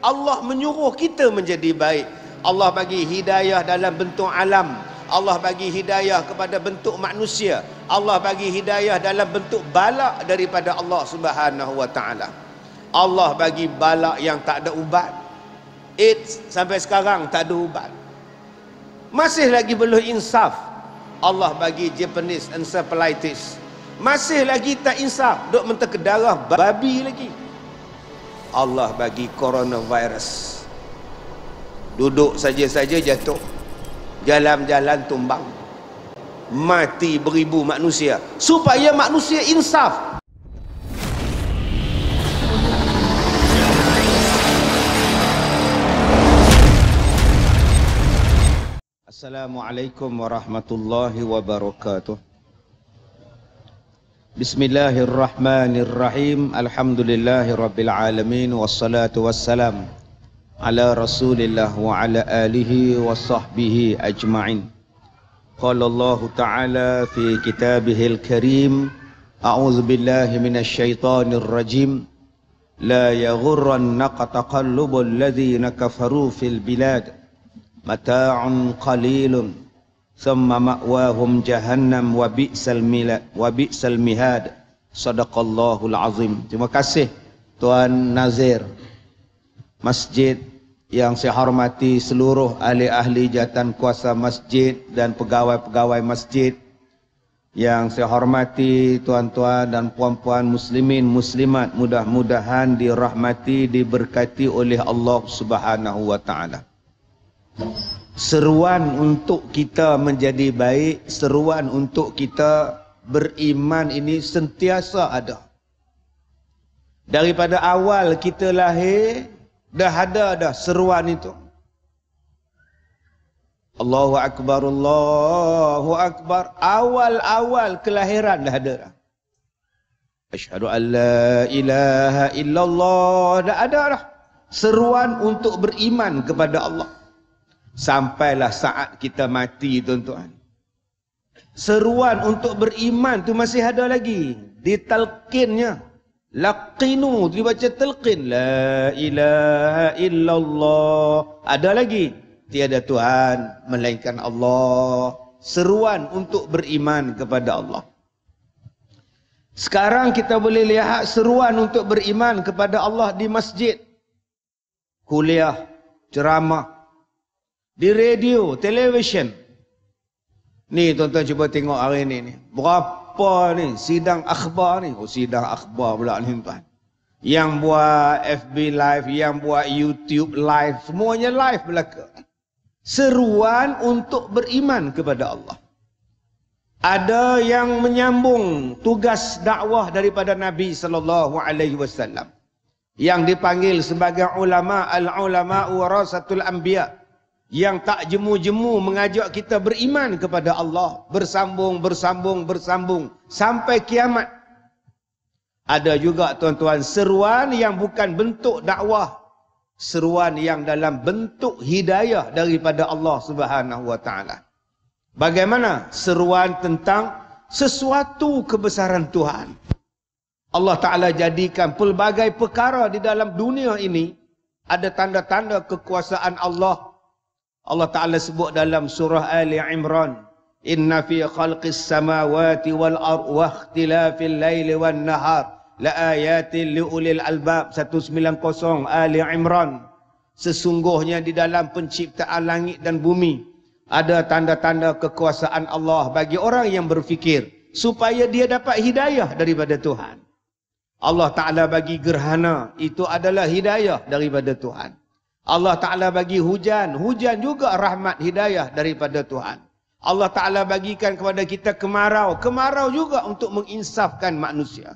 Allah menyuruh kita menjadi baik. Allah bagi hidayah dalam bentuk alam. Allah bagi hidayah kepada bentuk manusia. Allah bagi hidayah dalam bentuk balak daripada Allah Subhanahu wa taala. Allah bagi balak yang tak ada ubat. AIDS sampai sekarang tak ada ubat. Masih lagi belum insaf. Allah bagi Japanese encephalitis. Masih lagi tak insaf. Duk mentek darah babi lagi. Allah bagi coronavirus. Duduk saja-saja jatuh. Jalan-jalan tumbang. Mati beribu manusia. Supaya manusia insaf. Assalamualaikum warahmatullahi wabarakatuh. Bismillahirrahmanirrahim. Alhamdulillahi rabbil alamin wassalatu wassalam ala Rasulillah wa ala alihi wa sahbihi ajma'in. Qala Allah Ta'ala fi kitabihil karim A'udzu billahi minasy syaithanir rajim. La yaghurrannaka taqallubul ladzina kafaru fil bilad. mata'un qalilun thumma ma'wahum jahannam wa bi'sal milad wa bi'sal mihad. Sadaqallahul azim. Terima kasih tuan nazir. Masjid yang saya hormati seluruh ahli-ahli jatan kuasa masjid dan pegawai-pegawai masjid. Yang saya hormati tuan-tuan dan puan-puan muslimin muslimat mudah-mudahan dirahmati diberkati oleh Allah Subhanahu wa taala seruan untuk kita menjadi baik, seruan untuk kita beriman ini sentiasa ada. Daripada awal kita lahir, dah ada dah seruan itu. Allahu Akbar, Allahu Akbar. Awal-awal kelahiran dah ada dah. Asyhadu an la ilaha illallah. Dah ada dah. Seruan untuk beriman kepada Allah. Sampailah saat kita mati tuan-tuan. Seruan untuk beriman tu masih ada lagi. Ditalqinnya. Laqinu dibaca talqin. La ilaha illallah. Ada lagi. Tiada Tuhan melainkan Allah. Seruan untuk beriman kepada Allah. Sekarang kita boleh lihat seruan untuk beriman kepada Allah di masjid. Kuliah, ceramah, di radio, televisyen. Ni tuan-tuan cuba tengok hari ni ni. Berapa ni sidang akhbar ni? Oh sidang akhbar pula ni tuan. Yang buat FB live, yang buat YouTube live, semuanya live belaka. Seruan untuk beriman kepada Allah. Ada yang menyambung tugas dakwah daripada Nabi sallallahu alaihi wasallam yang dipanggil sebagai ulama al-ulama warasatul anbiya yang tak jemu-jemu mengajak kita beriman kepada Allah. Bersambung bersambung bersambung. Sampai kiamat. Ada juga tuan-tuan seruan yang bukan bentuk dakwah. Seruan yang dalam bentuk hidayah daripada Allah Subhanahu wa taala. Bagaimana? Seruan tentang sesuatu kebesaran Tuhan. Allah taala jadikan pelbagai perkara di dalam dunia ini. Ada tanda-tanda kekuasaan Allah Allah Ta'ala sebut dalam surah Ali Imran. Inna fi khalqis samawati wal ar wa ikhtilafil layli wan nahar la ayatin li ulil albab 190 Ali Imran. Sesungguhnya di dalam penciptaan langit dan bumi ada tanda-tanda kekuasaan Allah bagi orang yang berfikir supaya dia dapat hidayah daripada Tuhan. Allah Ta'ala bagi gerhana itu adalah hidayah daripada Tuhan. Allah Ta'ala bagi hujan. Hujan juga rahmat hidayah daripada Tuhan. Allah Ta'ala bagikan kepada kita kemarau. Kemarau juga untuk menginsafkan manusia.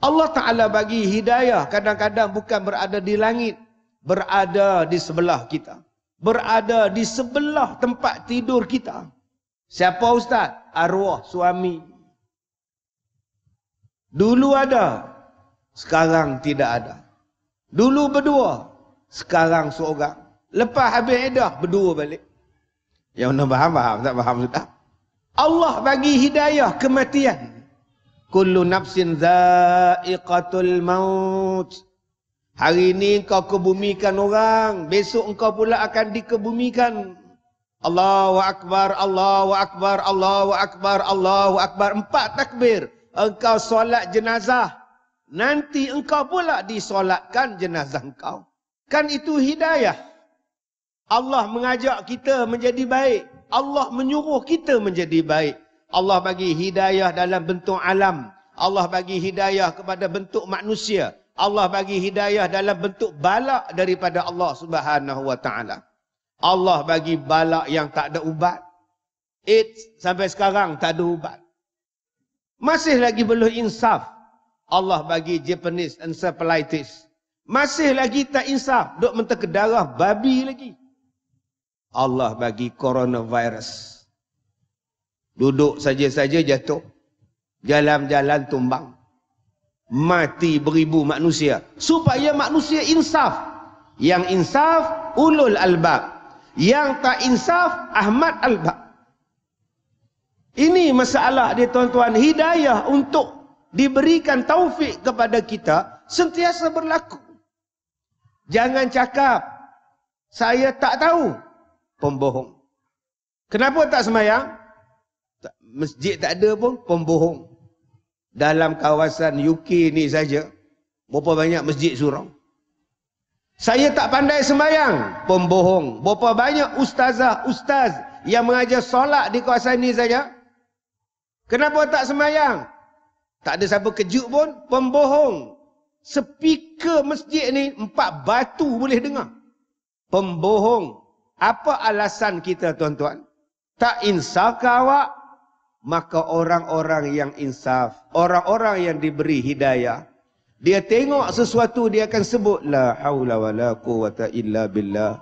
Allah Ta'ala bagi hidayah kadang-kadang bukan berada di langit. Berada di sebelah kita. Berada di sebelah tempat tidur kita. Siapa Ustaz? Arwah suami. Dulu ada. Sekarang tidak ada. Dulu berdua. Sekarang seorang. Lepas habis edah, berdua balik. Yang mana faham, faham. Tak faham sudah. Allah bagi hidayah kematian. Kullu nafsin za'iqatul maut. Hari ini engkau kebumikan orang, besok engkau pula akan dikebumikan. Allahu Akbar, Allahu Akbar, Allahu Akbar, Allahu Akbar. Empat takbir. Engkau solat jenazah. Nanti engkau pula disolatkan jenazah engkau. Kan itu hidayah. Allah mengajak kita menjadi baik. Allah menyuruh kita menjadi baik. Allah bagi hidayah dalam bentuk alam. Allah bagi hidayah kepada bentuk manusia. Allah bagi hidayah dalam bentuk balak daripada Allah Subhanahu wa taala. Allah bagi balak yang tak ada ubat. AIDS sampai sekarang tak ada ubat. Masih lagi belum insaf. Allah bagi Japanese encephalitis. Masih lagi tak insaf. Duk mentek darah babi lagi. Allah bagi coronavirus. Duduk saja-saja jatuh. Jalan-jalan tumbang mati beribu manusia supaya manusia insaf yang insaf ulul albab yang tak insaf ahmad albab ini masalah dia tuan-tuan hidayah untuk diberikan taufik kepada kita sentiasa berlaku jangan cakap. Saya tak tahu. Pembohong. Kenapa tak semayang? Masjid tak ada pun pembohong. Dalam kawasan UK ni saja berapa banyak masjid surau? Saya tak pandai sembahyang pembohong. Berapa banyak ustazah ustaz yang mengajar solat di kawasan ni saja? Kenapa tak sembahyang tak ada siapa kejut pun pembohong speaker masjid ni empat batu boleh dengar. Pembohong. Apa alasan kita tuan-tuan? Tak insaf ke awak? Maka orang-orang yang insaf, orang-orang yang diberi hidayah, dia tengok sesuatu dia akan sebut la haula wala quwata illa billah.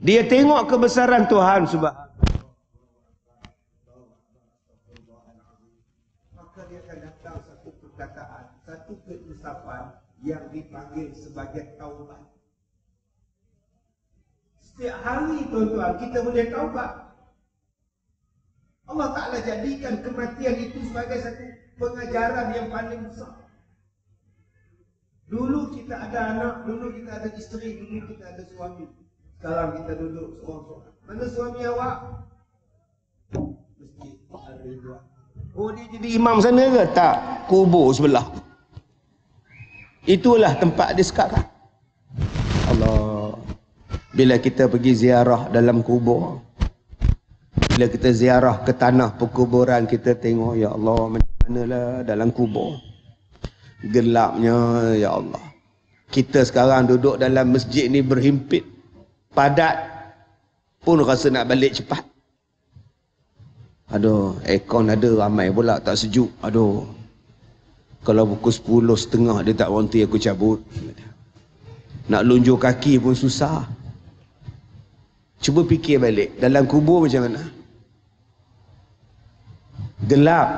Dia tengok kebesaran Tuhan subhanahu maka dia akan datang satu perkataan, satu keinsapan yang dipanggil sebagai taubat. Setiap hari tuan-tuan kita boleh taubat. Allah Ta'ala jadikan kematian itu sebagai satu pengajaran yang paling besar. Dulu kita ada anak, dulu kita ada isteri, dulu kita ada suami. Sekarang kita duduk seorang-seorang. Mana suami awak? Masjid. Dua. Oh dia jadi imam sana ke? Tak. Kubur sebelah. Itulah tempat dia sekarang. Allah. Bila kita pergi ziarah dalam kubur. Bila kita ziarah ke tanah perkuburan kita tengok ya Allah macam manalah dalam kubur. Gelapnya ya Allah. Kita sekarang duduk dalam masjid ni berhimpit. Padat pun rasa nak balik cepat. Aduh, aircon ada ramai pula tak sejuk. Aduh. Kalau pukul sepuluh setengah dia tak berhenti aku cabut. Nak lunjuk kaki pun susah. Cuba fikir balik. Dalam kubur macam mana? gelap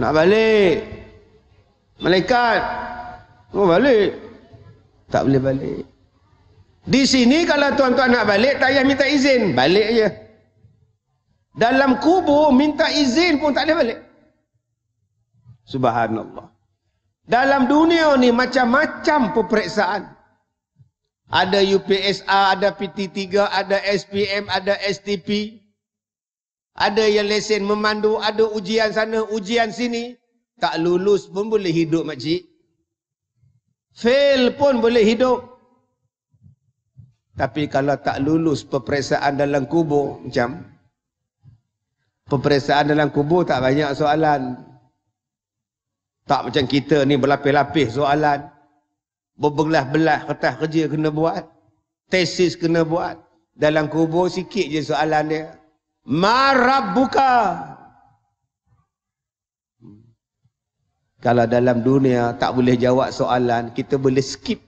nak balik malaikat oh, balik tak boleh balik di sini kalau tuan-tuan nak balik tak payah minta izin balik aja dalam kubur minta izin pun tak boleh balik subhanallah dalam dunia ni macam-macam peperiksaan ada UPSA, ada PT3, ada SPM, ada STP. Ada yang lesen memandu, ada ujian sana, ujian sini. Tak lulus pun boleh hidup makcik. Fail pun boleh hidup. Tapi kalau tak lulus peperiksaan dalam kubur, macam peperiksaan dalam kubur tak banyak soalan. Tak macam kita ni berlapis-lapis soalan. Berbelah-belah kertas kerja kena buat. Tesis kena buat. Dalam kubur sikit je soalan dia. Marabbuka. Kalau dalam dunia tak boleh jawab soalan, kita boleh skip.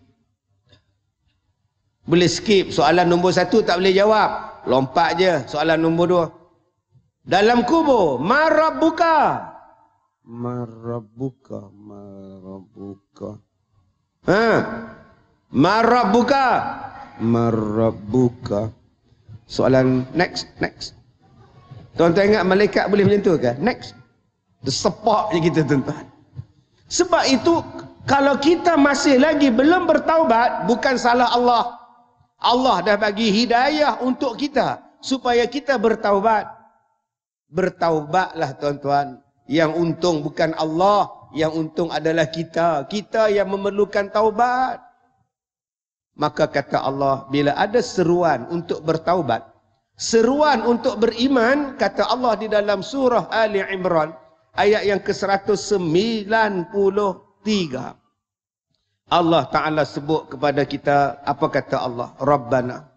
Boleh skip. Soalan nombor satu tak boleh jawab. Lompat je. Soalan nombor dua. Dalam kubur. Marabbuka. Marabbuka. Marabbuka. Ha? Marabbuka. Marabbuka. Soalan next. Next. Tuan-tuan ingat malaikat boleh macam tu ke? Next. The support kita tuan-tuan. Sebab itu Kalau kita masih lagi belum bertaubat, bukan salah Allah. Allah dah bagi hidayah untuk kita supaya kita bertaubat. Bertaubatlah tuan-tuan. Yang untung bukan Allah, yang untung adalah kita. Kita yang memerlukan taubat. Maka kata Allah, bila ada seruan untuk bertaubat, seruan untuk beriman, kata Allah di dalam surah Ali Imran, ayat yang ke-193. Allah Ta'ala sebut kepada kita, apa kata Allah? Rabbana.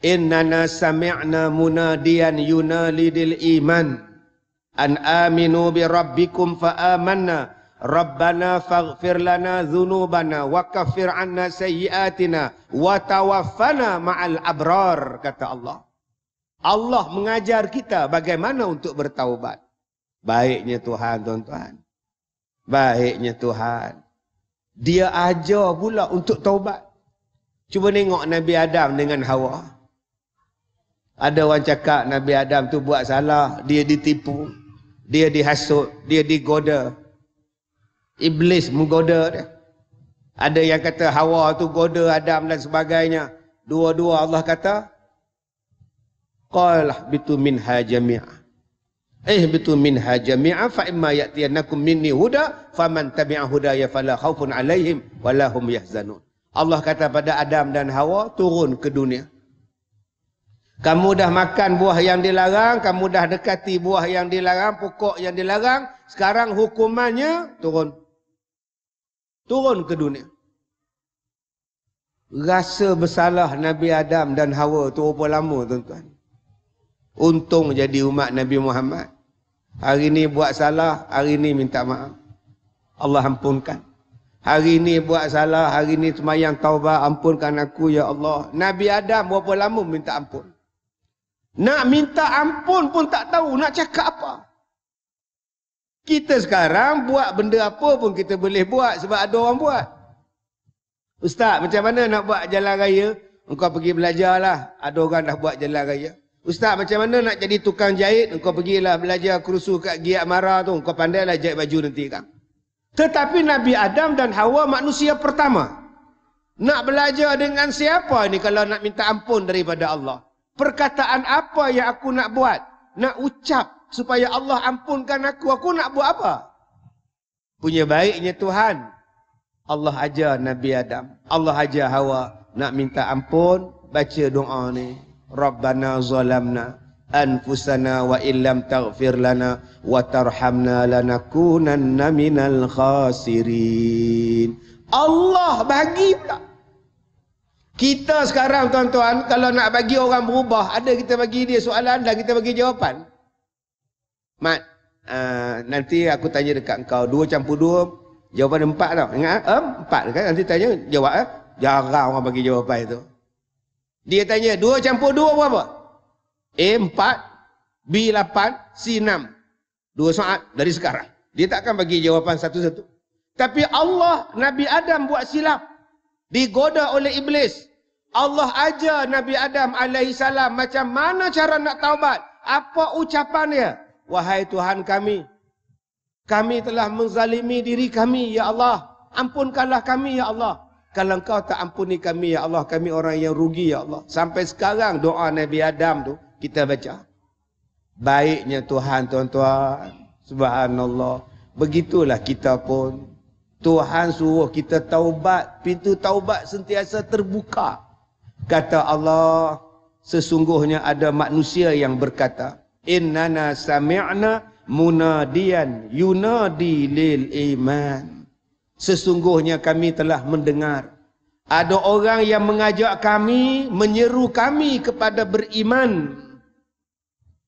Innana sami'na munadiyan yunalidil iman. An aminu bi rabbikum fa amanna. Rabbana faghfir lana dhunubana wa kafir anna sayyiatina wa tawaffana ma'al abrar kata Allah. Allah mengajar kita bagaimana untuk bertaubat. Baiknya Tuhan, tuan-tuan. Baiknya Tuhan. Dia ajar pula untuk taubat. Cuba tengok Nabi Adam dengan Hawa. Ada orang cakap Nabi Adam tu buat salah, dia ditipu, dia dihasut, dia digoda. Iblis menggoda dia. Ada yang kata Hawa tu goda Adam dan sebagainya. Dua-dua Allah kata, Qal bitu minha jami'ah. Eh bitu minha jami'a fa imma ya'tiyannakum minni huda faman tabi'a hudaya fala khaufun 'alaihim wala hum yahzanun. Allah kata pada Adam dan Hawa turun ke dunia. Kamu dah makan buah yang dilarang, kamu dah dekati buah yang dilarang, pokok yang dilarang, sekarang hukumannya turun. Turun ke dunia. Rasa bersalah Nabi Adam dan Hawa tu berapa lama tuan-tuan. Untung jadi umat Nabi Muhammad. Hari ini buat salah, hari ini minta maaf. Allah ampunkan. Hari ini buat salah, hari ini semayang taubat, ampunkan aku ya Allah. Nabi Adam berapa lama minta ampun? Nak minta ampun pun tak tahu nak cakap apa. Kita sekarang buat benda apa pun kita boleh buat sebab ada orang buat. Ustaz, macam mana nak buat jalan raya? Engkau pergi belajarlah. Ada orang dah buat jalan raya. Ustaz macam mana nak jadi tukang jahit? Engkau pergilah belajar kursus kat Giat Mara tu. Engkau pandailah jahit baju nanti kan. Tetapi Nabi Adam dan Hawa manusia pertama. Nak belajar dengan siapa ni kalau nak minta ampun daripada Allah? Perkataan apa yang aku nak buat? Nak ucap supaya Allah ampunkan aku. Aku nak buat apa? Punya baiknya Tuhan. Allah ajar Nabi Adam. Allah ajar Hawa. Nak minta ampun, baca doa ni. Rabbana zalamna anfusana wa illam taghfir lana wa tarhamna lanakunanna minal khasirin. Allah bagi pula. Kita sekarang tuan-tuan kalau nak bagi orang berubah, ada kita bagi dia soalan dan kita bagi jawapan. Mat, uh, nanti aku tanya dekat kau dua campur dua, jawapan empat tau. Ingat? Um, empat kan? Nanti tanya jawab. Eh? Jarang orang bagi jawapan itu. Dia tanya, dua campur dua berapa? A empat, B lapan, C enam. Dua saat dari sekarang. Dia tak akan bagi jawapan satu-satu. Tapi Allah, Nabi Adam buat silap. Digoda oleh Iblis. Allah ajar Nabi Adam alaihi salam macam mana cara nak taubat. Apa ucapan dia? Wahai Tuhan kami. Kami telah menzalimi diri kami, Ya Allah. Ampunkanlah kami, Ya Allah. Kalau engkau tak ampuni kami ya Allah, kami orang yang rugi ya Allah. Sampai sekarang doa Nabi Adam tu kita baca. Baiknya Tuhan tuan-tuan. Subhanallah. Begitulah kita pun. Tuhan suruh kita taubat. Pintu taubat sentiasa terbuka. Kata Allah, sesungguhnya ada manusia yang berkata, Innana sami'na munadian yunadi lil iman. Sesungguhnya kami telah mendengar ada orang yang mengajak kami, menyeru kami kepada beriman.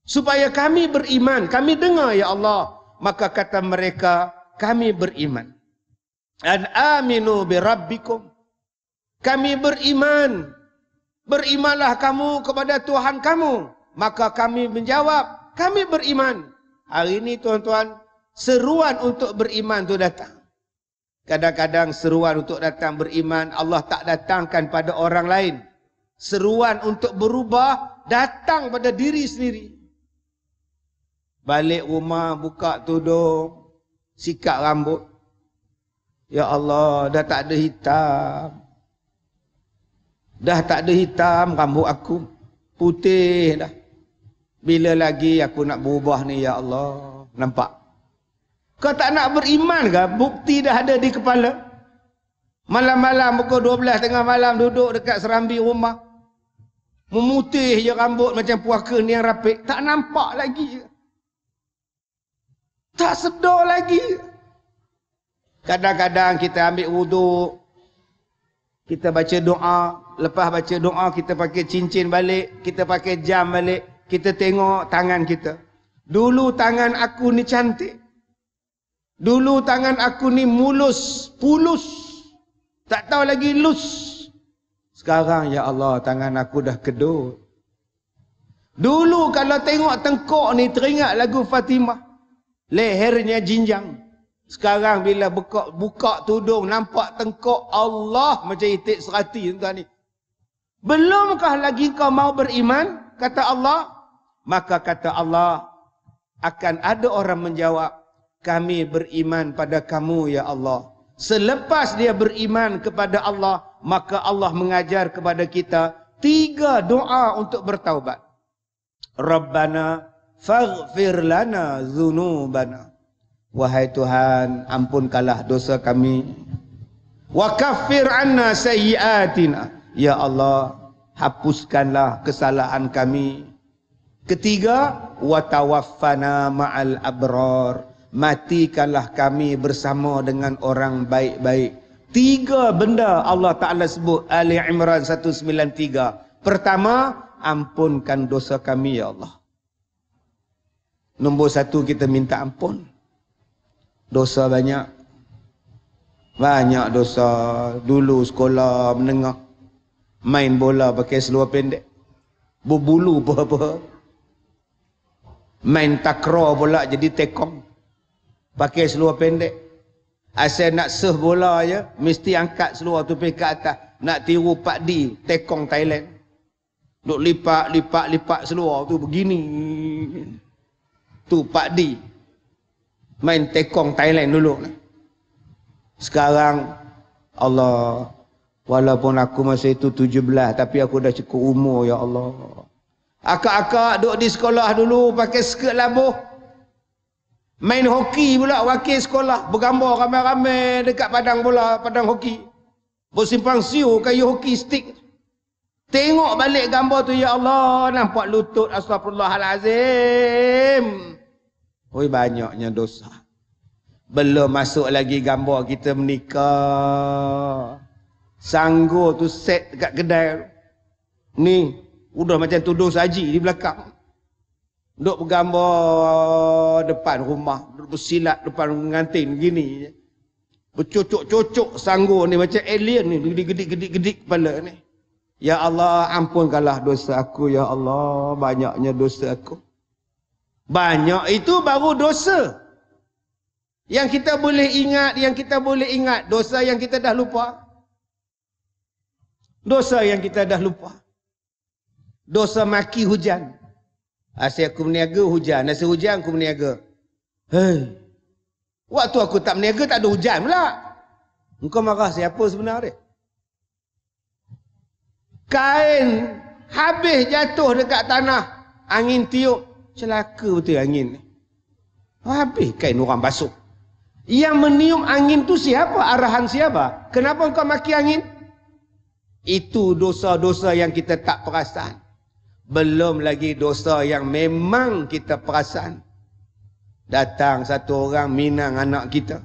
Supaya kami beriman. Kami dengar ya Allah. Maka kata mereka, kami beriman. An aminu bi rabbikum. Kami beriman. Berimanlah kamu kepada Tuhan kamu. Maka kami menjawab, kami beriman. Hari ini tuan-tuan, seruan untuk beriman itu datang. Kadang-kadang seruan untuk datang beriman Allah tak datangkan pada orang lain. Seruan untuk berubah datang pada diri sendiri. Balik rumah buka tudung, sikat rambut. Ya Allah, dah tak ada hitam. Dah tak ada hitam rambut aku. Putih dah. Bila lagi aku nak berubah ni ya Allah. Nampak? Kau tak nak beriman ke? Bukti dah ada di kepala. Malam-malam pukul 12 tengah malam duduk dekat serambi rumah. Memutih je rambut macam puaka ni yang rapik. Tak nampak lagi. Tak sedar lagi. Kadang-kadang kita ambil wuduk. Kita baca doa. Lepas baca doa kita pakai cincin balik. Kita pakai jam balik. Kita tengok tangan kita. Dulu tangan aku ni cantik. Dulu tangan aku ni mulus, pulus. Tak tahu lagi lus. Sekarang ya Allah tangan aku dah kedut. Dulu kalau tengok tengkok ni teringat lagu Fatimah. Lehernya jinjang. Sekarang bila buka, buka tudung nampak tengkok Allah macam itik serati tuan ni. Belumkah lagi kau mau beriman? Kata Allah, Maka kata Allah, akan ada orang menjawab, kami beriman pada kamu ya Allah. Selepas dia beriman kepada Allah, maka Allah mengajar kepada kita tiga doa untuk bertaubat. Rabbana faghfir lana dhunubana. Wahai Tuhan, ampunkanlah dosa kami. Wa kaffir anna sayyiatina. Ya Allah, hapuskanlah kesalahan kami. Ketiga, watawaffana ma'al abrar. Matikanlah kami bersama dengan orang baik-baik. Tiga benda Allah Ta'ala sebut Ali Imran 193. Pertama, ampunkan dosa kami ya Allah. Nombor satu kita minta ampun. Dosa banyak. Banyak dosa. Dulu sekolah menengah. Main bola pakai seluar pendek. Berbulu apa-apa main takra pula jadi tekong pakai seluar pendek asal nak serve bola je mesti angkat seluar tu pergi ke atas nak tiru Pak D tekong Thailand duk lipat lipat lipat seluar tu begini tu Pak D main tekong Thailand dulu sekarang Allah walaupun aku masa itu 17 tapi aku dah cukup umur ya Allah Akak-akak duduk di sekolah dulu pakai skirt labuh. Main hoki pula wakil sekolah. Bergambar ramai-ramai dekat padang bola, padang hoki. Bersimpang siu kayu hoki stick. Tengok balik gambar tu ya Allah. Nampak lutut astagfirullahalazim. Oi banyaknya dosa. Belum masuk lagi gambar kita menikah. Sanggup tu set dekat kedai. Ni Udah macam tudung saji di belakang. Duk bergambar depan rumah. Duk bersilat depan pengantin gini. Bercocok-cocok sanggup ni macam alien ni. Gedik-gedik-gedik kepala ni. Ya Allah ampunkanlah dosa aku. Ya Allah banyaknya dosa aku. Banyak itu baru dosa. Yang kita boleh ingat, yang kita boleh ingat. Dosa yang kita dah lupa. Dosa yang kita dah lupa dosa maki hujan. Asyik aku meniaga hujan. Nasi hujan aku meniaga. Hei. Waktu aku tak meniaga tak ada hujan pula. Engkau marah siapa sebenarnya? Kain habis jatuh dekat tanah. Angin tiup. Celaka betul angin ni. Habis kain orang basuh. Yang meniup angin tu siapa? Arahan siapa? Kenapa engkau maki angin? Itu dosa-dosa yang kita tak perasan. Belum lagi dosa yang memang kita perasan. Datang satu orang minang anak kita.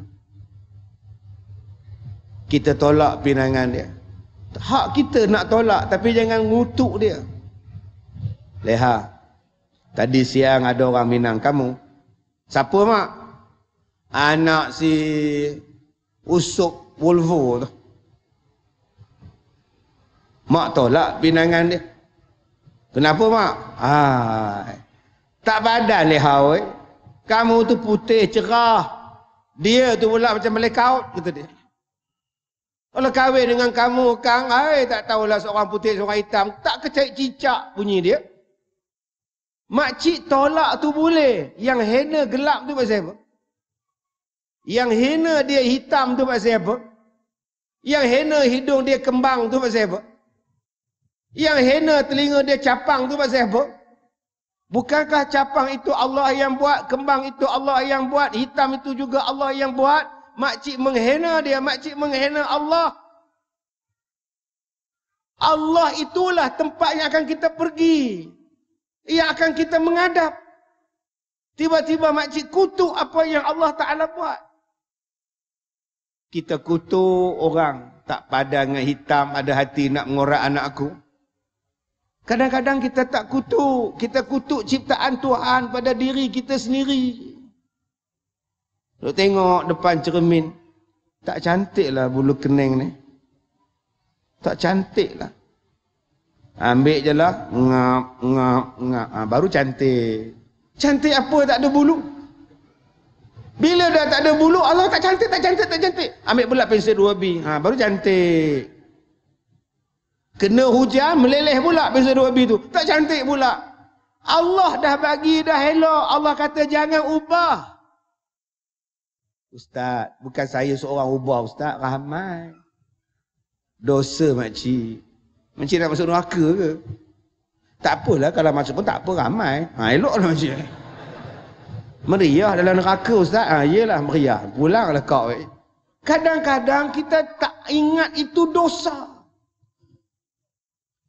Kita tolak pinangan dia. Hak kita nak tolak tapi jangan ngutuk dia. Leha. Tadi siang ada orang minang kamu. Siapa mak? Anak si Usuk Volvo tu. Mak tolak pinangan dia. Kenapa mak? Ah, tak badan lehau eh. Kamu tu putih cerah. Dia tu pula macam melekaut kata dia. Kalau kahwin dengan kamu kang, ai tak tahulah seorang putih seorang hitam, tak kecai cicak bunyi dia. Mak cik tolak tu boleh. Yang hena gelap tu pasal apa? Yang hina dia hitam tu pasal apa? Yang hina hidung dia kembang tu pasal apa? Yang hina telinga dia capang tu pasal apa? Bukankah capang itu Allah yang buat, kembang itu Allah yang buat, hitam itu juga Allah yang buat? Makcik menghina dia, makcik menghina Allah. Allah itulah tempat yang akan kita pergi. Yang akan kita menghadap. Tiba-tiba makcik kutuk apa yang Allah Ta'ala buat. Kita kutuk orang tak padan dengan hitam ada hati nak mengorak anak aku. Kadang-kadang kita tak kutuk. Kita kutuk ciptaan Tuhan pada diri kita sendiri. Lu tengok depan cermin. Tak cantiklah bulu kening ni. Tak cantik lah. Ambil je lah. Ngap, ngap, ngap. Ha, baru cantik. Cantik apa tak ada bulu? Bila dah tak ada bulu, Allah tak cantik, tak cantik, tak cantik. Ambil pula pensel 2B. Ha, baru cantik. Kena hujan, meleleh pula pensel 2B tu. Tak cantik pula. Allah dah bagi, dah elok. Allah kata jangan ubah. Ustaz, bukan saya seorang ubah Ustaz. Ramai dosa makcik. Makcik nak masuk neraka ke? Tak apalah kalau masuk pun tak apa ramai. Ha eloklah makcik. Meriah dalam neraka ustaz. Ha iyalah meriah. Pulanglah kau. Kadang-kadang kita tak ingat itu dosa.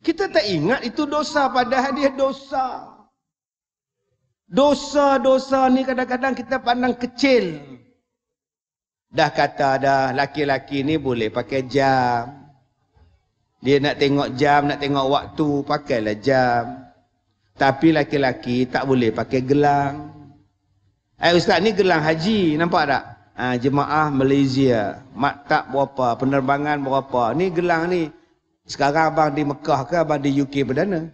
Kita tak ingat itu dosa padahal dia dosa. Dosa-dosa ni kadang-kadang kita pandang kecil. Dah kata dah laki-laki ni boleh pakai jam. Dia nak tengok jam, nak tengok waktu, pakailah jam. Tapi laki-laki tak boleh pakai gelang. Eh ustaz ni gelang haji, nampak tak? Ha, jemaah Malaysia, maktab berapa, penerbangan berapa. Ni gelang ni. Sekarang abang di Mekah ke abang di UK Perdana?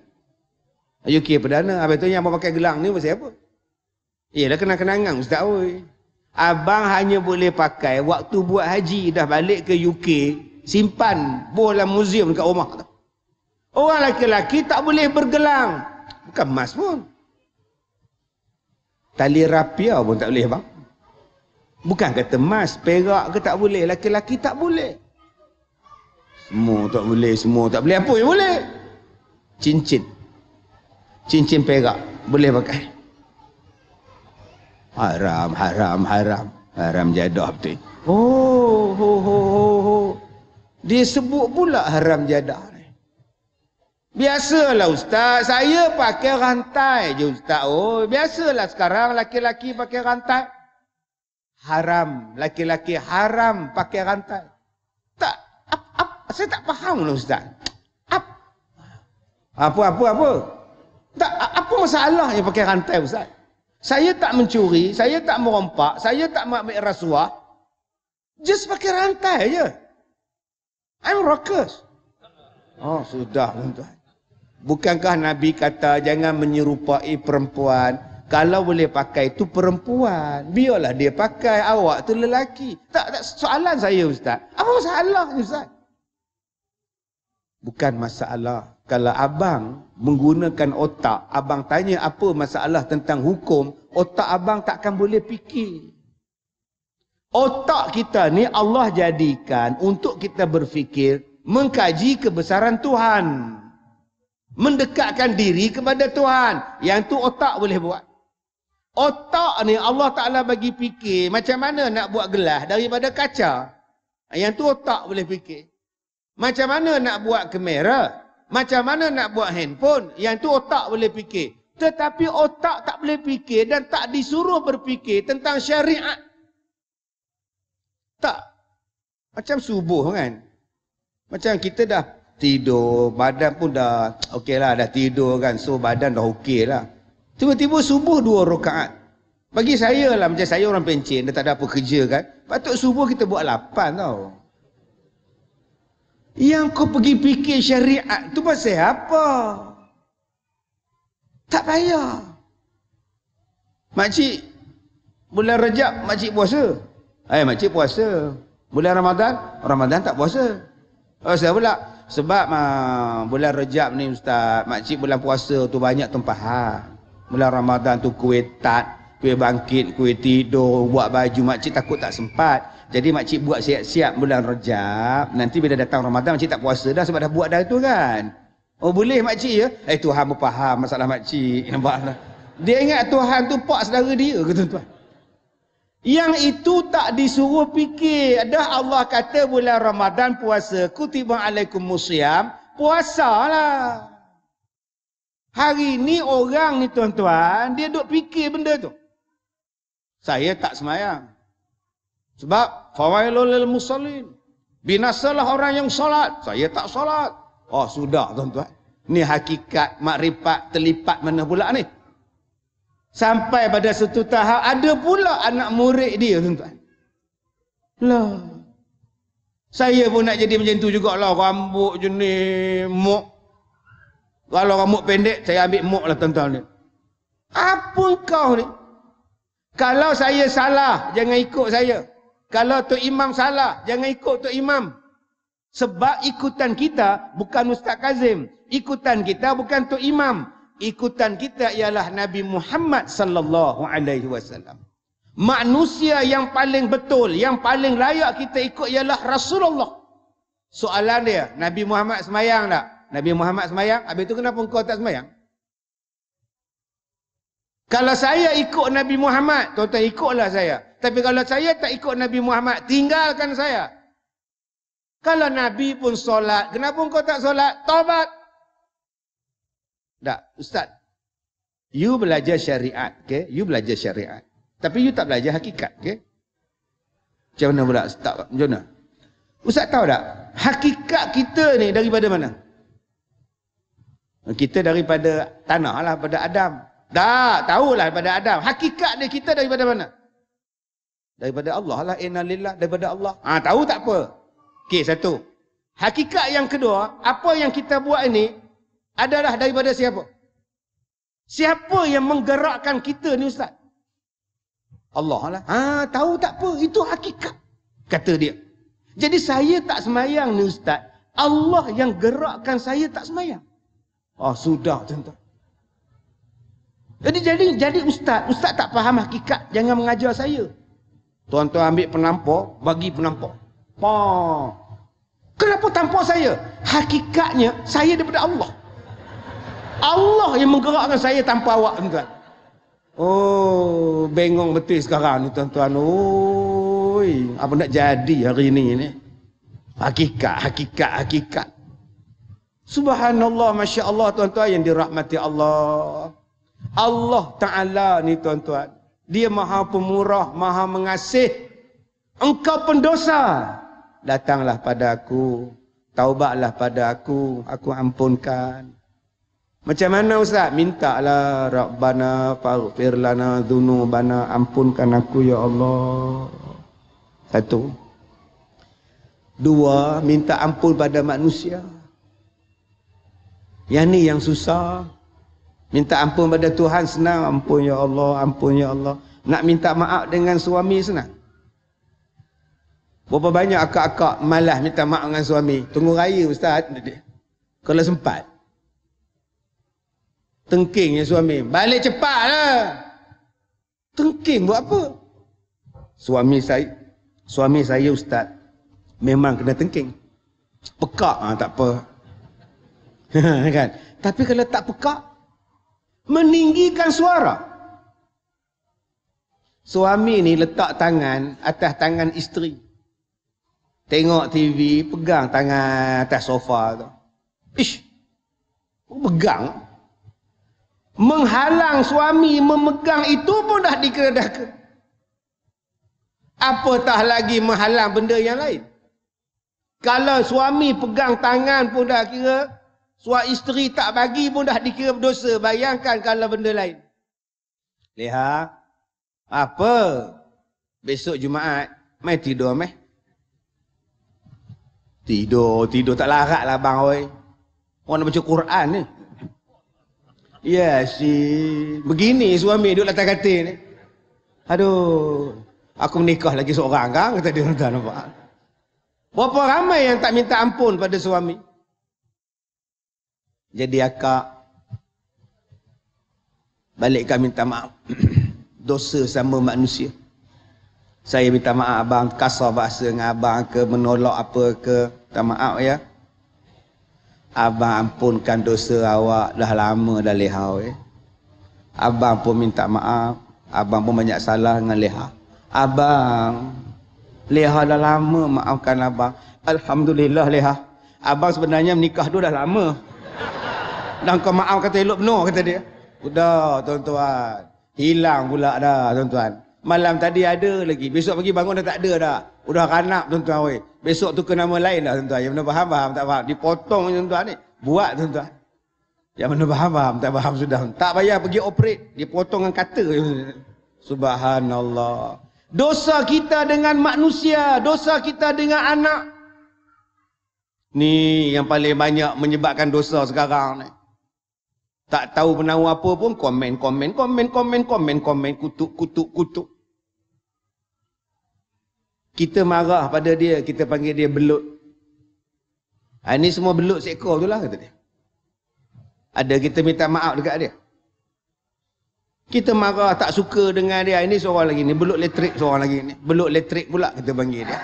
UK Perdana. Habis tu yang abang pakai gelang ni pasal apa? Yalah kenang-kenangan ustaz oi. Abang hanya boleh pakai waktu buat haji dah balik ke UK simpan bola muzium dekat rumah tu. Orang lelaki tak boleh bergelang. Bukan emas pun. Tali rapia pun tak boleh bang. Bukan kata emas, perak ke tak boleh. Laki-laki tak boleh. Semua tak boleh, semua tak boleh. Apa yang boleh? Cincin. Cincin perak. Boleh pakai. Haram, haram, haram. Haram jadah betul. Oh, ho, ho, ho, ho. Dia sebut pula haram jadah ni. Biasalah ustaz, saya pakai rantai je ustaz. Oh, biasalah sekarang laki-laki pakai rantai. Haram, laki-laki haram pakai rantai. Tak, ap, ap, saya tak faham lah ustaz. Ap, apa, apa, apa? Tak, apa masalahnya pakai rantai ustaz? Saya tak mencuri, saya tak merompak, saya tak mengambil rasuah. Just pakai rantai je. I'm ruckus. Oh, sudah tuan Bukankah Nabi kata jangan menyerupai perempuan. Kalau boleh pakai itu perempuan. Biarlah dia pakai. Awak tu lelaki. Tak, tak soalan saya Ustaz. Apa masalah Ustaz? Bukan masalah. Kalau abang menggunakan otak. Abang tanya apa masalah tentang hukum. Otak abang takkan boleh fikir. Otak kita ni Allah jadikan untuk kita berfikir, mengkaji kebesaran Tuhan. Mendekatkan diri kepada Tuhan. Yang tu otak boleh buat. Otak ni Allah Ta'ala bagi fikir macam mana nak buat gelas daripada kaca. Yang tu otak boleh fikir. Macam mana nak buat kamera. Macam mana nak buat handphone. Yang tu otak boleh fikir. Tetapi otak tak boleh fikir dan tak disuruh berfikir tentang syariat. Tak. Macam subuh kan. Macam kita dah tidur, badan pun dah okey lah, dah tidur kan. So badan dah okey lah. Tiba-tiba subuh dua rakaat. Bagi saya lah, macam saya orang pencin, dia tak ada apa kerja kan. Patut subuh kita buat lapan tau. Yang kau pergi fikir syariat tu pasal apa? Tak payah. Makcik, bulan rejab makcik puasa. Eh, makcik puasa. Bulan Ramadan, Ramadan tak puasa. Oh, saya pula. Sebab uh, bulan Rejab ni Ustaz, makcik bulan puasa tu banyak tempahan. Bulan Ramadan tu kuih tat, Kuih bangkit, kuih tidur, buat baju. Makcik takut tak sempat. Jadi makcik buat siap-siap bulan rejab. Nanti bila datang Ramadan, makcik tak puasa dah sebab dah buat dah tu kan. Oh boleh makcik ya? Eh Tuhan berfaham masalah makcik. Nampak Dia ingat Tuhan tu pak saudara dia ke tuan-tuan. Yang itu tak disuruh fikir. Dah Allah kata bulan Ramadan puasa. Kutiba alaikum musyam. Puasalah. Hari ni orang ni tuan-tuan. Dia duk fikir benda tu. Saya tak semayang. Sebab. Fawailul musallin. Binasalah orang yang solat. Saya tak solat. Oh sudah tuan-tuan. Ni hakikat makrifat terlipat mana pula ni. Sampai pada satu tahap ada pula anak murid dia tuan-tuan. Lah. Saya pun nak jadi macam tu jugalah. Rambut jenis mok. Kalau rambut pendek saya ambil mok lah tuan-tuan ni. Apa kau ni? Kalau saya salah jangan ikut saya. Kalau Tok Imam salah jangan ikut Tok Imam. Sebab ikutan kita bukan Ustaz Kazim. Ikutan kita bukan Tok Imam ikutan kita ialah Nabi Muhammad sallallahu alaihi wasallam. Manusia yang paling betul, yang paling layak kita ikut ialah Rasulullah. Soalan dia, Nabi Muhammad semayang tak? Nabi Muhammad semayang, habis tu kenapa engkau tak semayang? Kalau saya ikut Nabi Muhammad, tuan-tuan ikutlah saya. Tapi kalau saya tak ikut Nabi Muhammad, tinggalkan saya. Kalau Nabi pun solat, kenapa engkau tak solat? Taubat. Tak, Ustaz. You belajar syariat, okay? You belajar syariat. Tapi you tak belajar hakikat, okay? Macam mana pula? Tak, macam mana? Ustaz tahu tak? Hakikat kita ni daripada mana? Kita daripada tanah lah, pada Adam. Tak, tahulah daripada Adam. Hakikat ni kita daripada mana? Daripada Allah lah. Inna lillah, daripada Allah. Ah, tahu tak apa? Okey, satu. Hakikat yang kedua, apa yang kita buat ini, adalah daripada siapa? Siapa yang menggerakkan kita ni Ustaz? Allah lah. Ha, tahu tak apa? Itu hakikat. Kata dia. Jadi saya tak semayang ni Ustaz. Allah yang gerakkan saya tak semayang. Oh sudah tuan-tuan. Jadi jadi jadi ustaz, ustaz tak faham hakikat, jangan mengajar saya. Tuan-tuan ambil penampor, bagi penampor. Pa. Kenapa tampar saya? Hakikatnya saya daripada Allah. Allah yang menggerakkan saya tanpa awak tuan-tuan. Oh, bengong betul sekarang ni tuan-tuan. Oi, apa nak jadi hari ini ni? Hakikat, hakikat, hakikat. Subhanallah, Masya Allah tuan-tuan yang dirahmati Allah. Allah Ta'ala ni tuan-tuan. Dia maha pemurah, maha mengasih. Engkau pendosa. Datanglah pada aku. Taubatlah pada aku. Aku ampunkan. Macam mana Ustaz? Minta lah Rabbana faghfir lana dhunubana ampunkan aku ya Allah. Satu. Dua, minta ampun pada manusia. Yang ni yang susah. Minta ampun pada Tuhan senang. Ampun ya Allah, ampun ya Allah. Nak minta maaf dengan suami senang. Berapa banyak akak-akak malas minta maaf dengan suami. Tunggu raya Ustaz. Kalau sempat. Tengking ya suami. Balik cepatlah. Tengking buat apa? Suami saya suami saya ustaz memang kena tengking. Pekak ah tak apa. kan? Tapi kalau tak pekak meninggikan suara. Suami ni letak tangan atas tangan isteri. Tengok TV, pegang tangan atas sofa tu. Ish. Pegang menghalang suami memegang itu pun dah dikira dah ke. Apatah lagi menghalang benda yang lain. Kalau suami pegang tangan pun dah kira, suami isteri tak bagi pun dah dikira berdosa. Bayangkan kalau benda lain. Lihat. Apa? Besok Jumaat, mai tidur meh. Tidur, tidur tak larat lah bang oi. Orang nak baca Quran ni. Ya si begini suami duduk atas katil ni. Aduh, aku menikah lagi seorang kan kata dia tuan nampak. Berapa ramai yang tak minta ampun pada suami? Jadi akak balikkan minta maaf. dosa sama manusia. Saya minta maaf abang kasar bahasa dengan abang ke menolak apa ke. Minta maaf ya. Abang ampunkan dosa awak dah lama dah lehau ya. Abang pun minta maaf. Abang pun banyak salah dengan leha. Abang leha dah lama maafkan abang. Alhamdulillah leha. Abang sebenarnya menikah tu dah lama. Dan kau maaf kata elok penuh kata dia. Sudah tuan-tuan. Hilang pula dah tuan-tuan. Malam tadi ada lagi. Besok pagi bangun dah tak ada dah. Udah kanak tuan-tuan weh. Besok tu ke nama lain dah tuan-tuan. Yang mana faham, faham, tak faham. Dipotong tuan-tuan ni. Buat tuan-tuan. Yang mana faham, faham, tak faham sudah. Tak payah pergi operate. Dipotong dengan kata. Subhanallah. Dosa kita dengan manusia. Dosa kita dengan anak. Ni yang paling banyak menyebabkan dosa sekarang ni. Tak tahu penahu apa pun, komen, komen, komen, komen, komen, komen, kutuk, kutuk, kutuk. Kita marah pada dia, kita panggil dia belut. Ha, ini semua belut seekor tu lah, kata dia. Ada kita minta maaf dekat dia. Kita marah, tak suka dengan dia. Ini seorang lagi ni, belut elektrik seorang lagi ni. Belut elektrik pula kita panggil dia.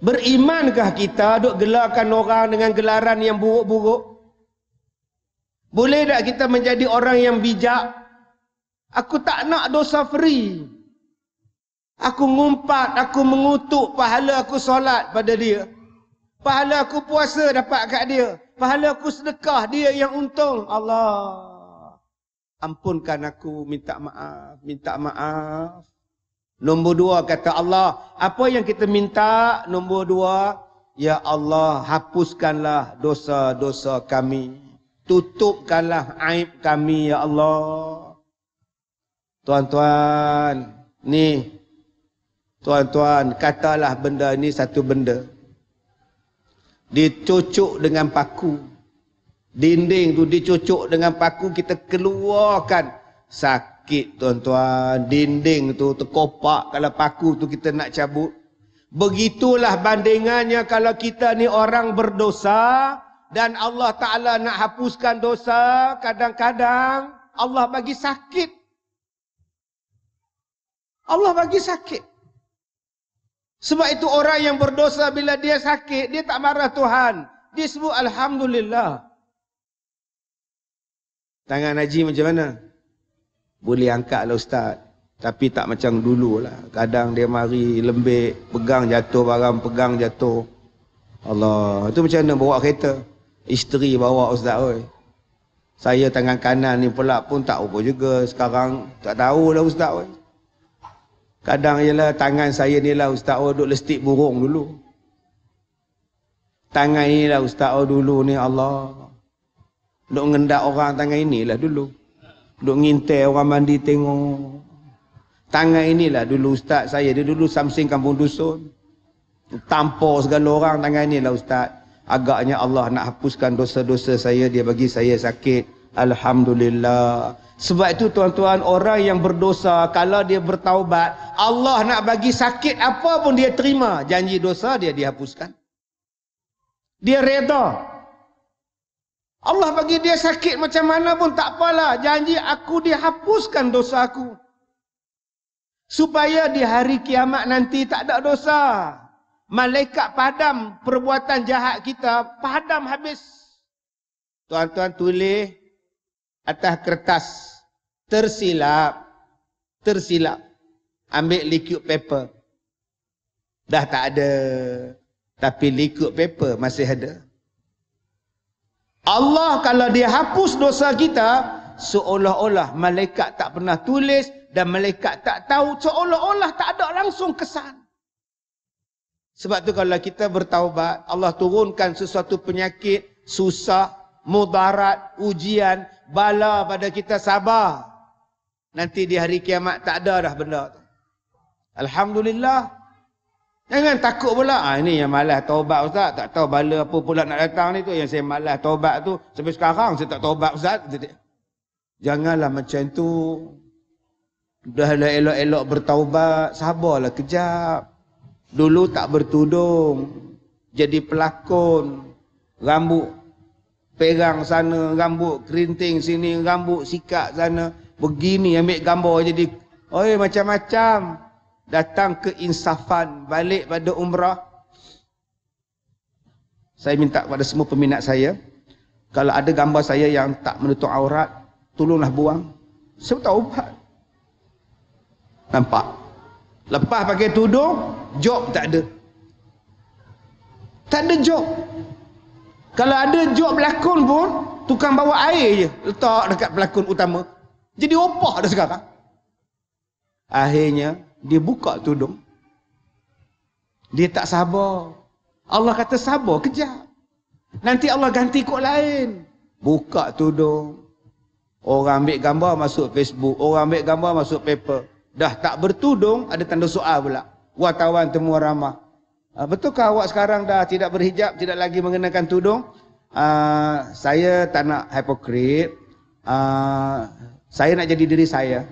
Berimankah kita duk gelarkan orang dengan gelaran yang buruk-buruk? Boleh tak kita menjadi orang yang bijak? Aku tak nak dosa free. Aku ngumpat, aku mengutuk pahala aku solat pada dia. Pahala aku puasa dapat kat dia. Pahala aku sedekah, dia yang untung. Allah. Ampunkan aku, minta maaf, minta maaf. Nombor dua kata Allah, apa yang kita minta? Nombor dua, Ya Allah, hapuskanlah dosa-dosa kami tutupkanlah aib kami ya Allah. Tuan-tuan, ni tuan-tuan, katalah benda ni satu benda. Dicucuk dengan paku. Dinding tu dicucuk dengan paku kita keluarkan sakit tuan-tuan. Dinding tu terkopak kalau paku tu kita nak cabut. Begitulah bandingannya kalau kita ni orang berdosa, dan Allah Ta'ala nak hapuskan dosa, kadang-kadang Allah bagi sakit. Allah bagi sakit. Sebab itu orang yang berdosa bila dia sakit, dia tak marah Tuhan. Dia sebut Alhamdulillah. Tangan Haji macam mana? Boleh angkat lah Ustaz. Tapi tak macam dulu lah. Kadang dia mari lembik, pegang jatuh barang, pegang jatuh. Allah, itu macam mana bawa kereta? Isteri bawa ustaz oi. Saya tangan kanan ni pula pun tak apa juga. Sekarang tak tahu lah ustaz oi. Kadang ialah tangan saya ni lah ustaz oi duk lestik burung dulu. Tangan ni lah ustaz oi dulu ni Allah. Duk ngendak orang tangan ini lah dulu. Duk ngintai orang mandi tengok. Tangan inilah dulu ustaz saya. Dia dulu samsing kampung dusun. Tampar segala orang tangan inilah ustaz. Agaknya Allah nak hapuskan dosa-dosa saya, dia bagi saya sakit. Alhamdulillah. Sebab itu tuan-tuan, orang yang berdosa, kalau dia bertaubat, Allah nak bagi sakit apa pun dia terima. Janji dosa dia dihapuskan. Dia reda. Allah bagi dia sakit macam mana pun tak apalah. Janji aku dihapuskan dosa aku. Supaya di hari kiamat nanti tak ada dosa. Malaikat padam perbuatan jahat kita, padam habis. Tuan-tuan tulis atas kertas tersilap, tersilap. Ambil liquid paper. Dah tak ada. Tapi liquid paper masih ada. Allah kalau dia hapus dosa kita, seolah-olah malaikat tak pernah tulis dan malaikat tak tahu, seolah-olah tak ada langsung kesan. Sebab tu kalau kita bertaubat, Allah turunkan sesuatu penyakit, susah, mudarat, ujian, bala pada kita sabar. Nanti di hari kiamat tak ada dah benda tu. Alhamdulillah. Jangan takut pula. Ah, ini yang malas taubat Ustaz. Tak tahu bala apa pula nak datang ni tu. Yang saya malas taubat tu. Sampai sekarang saya tak taubat Ustaz. Janganlah macam tu. Dah elok-elok bertaubat. Sabarlah kejap. Dulu tak bertudung. Jadi pelakon. Rambut perang sana. Rambut kerinting sini. Rambut sikat sana. begini ambil gambar jadi oi macam-macam datang ke insafan balik pada umrah saya minta kepada semua peminat saya kalau ada gambar saya yang tak menutup aurat tolonglah buang saya tahu ubat nampak lepas pakai tudung job tak ada tak ada job kalau ada job pelakon pun, tukang bawa air je. Letak dekat pelakon utama. Jadi opah dah sekarang. Akhirnya, dia buka tudung. Dia tak sabar. Allah kata sabar, kejap. Nanti Allah ganti kod lain. Buka tudung. Orang ambil gambar masuk Facebook. Orang ambil gambar masuk paper. Dah tak bertudung, ada tanda soal pula. Wartawan temu ramah. Uh, betulkah awak sekarang dah tidak berhijab, tidak lagi mengenakan tudung? Uh, saya tak nak hipokrit. Uh, saya nak jadi diri saya.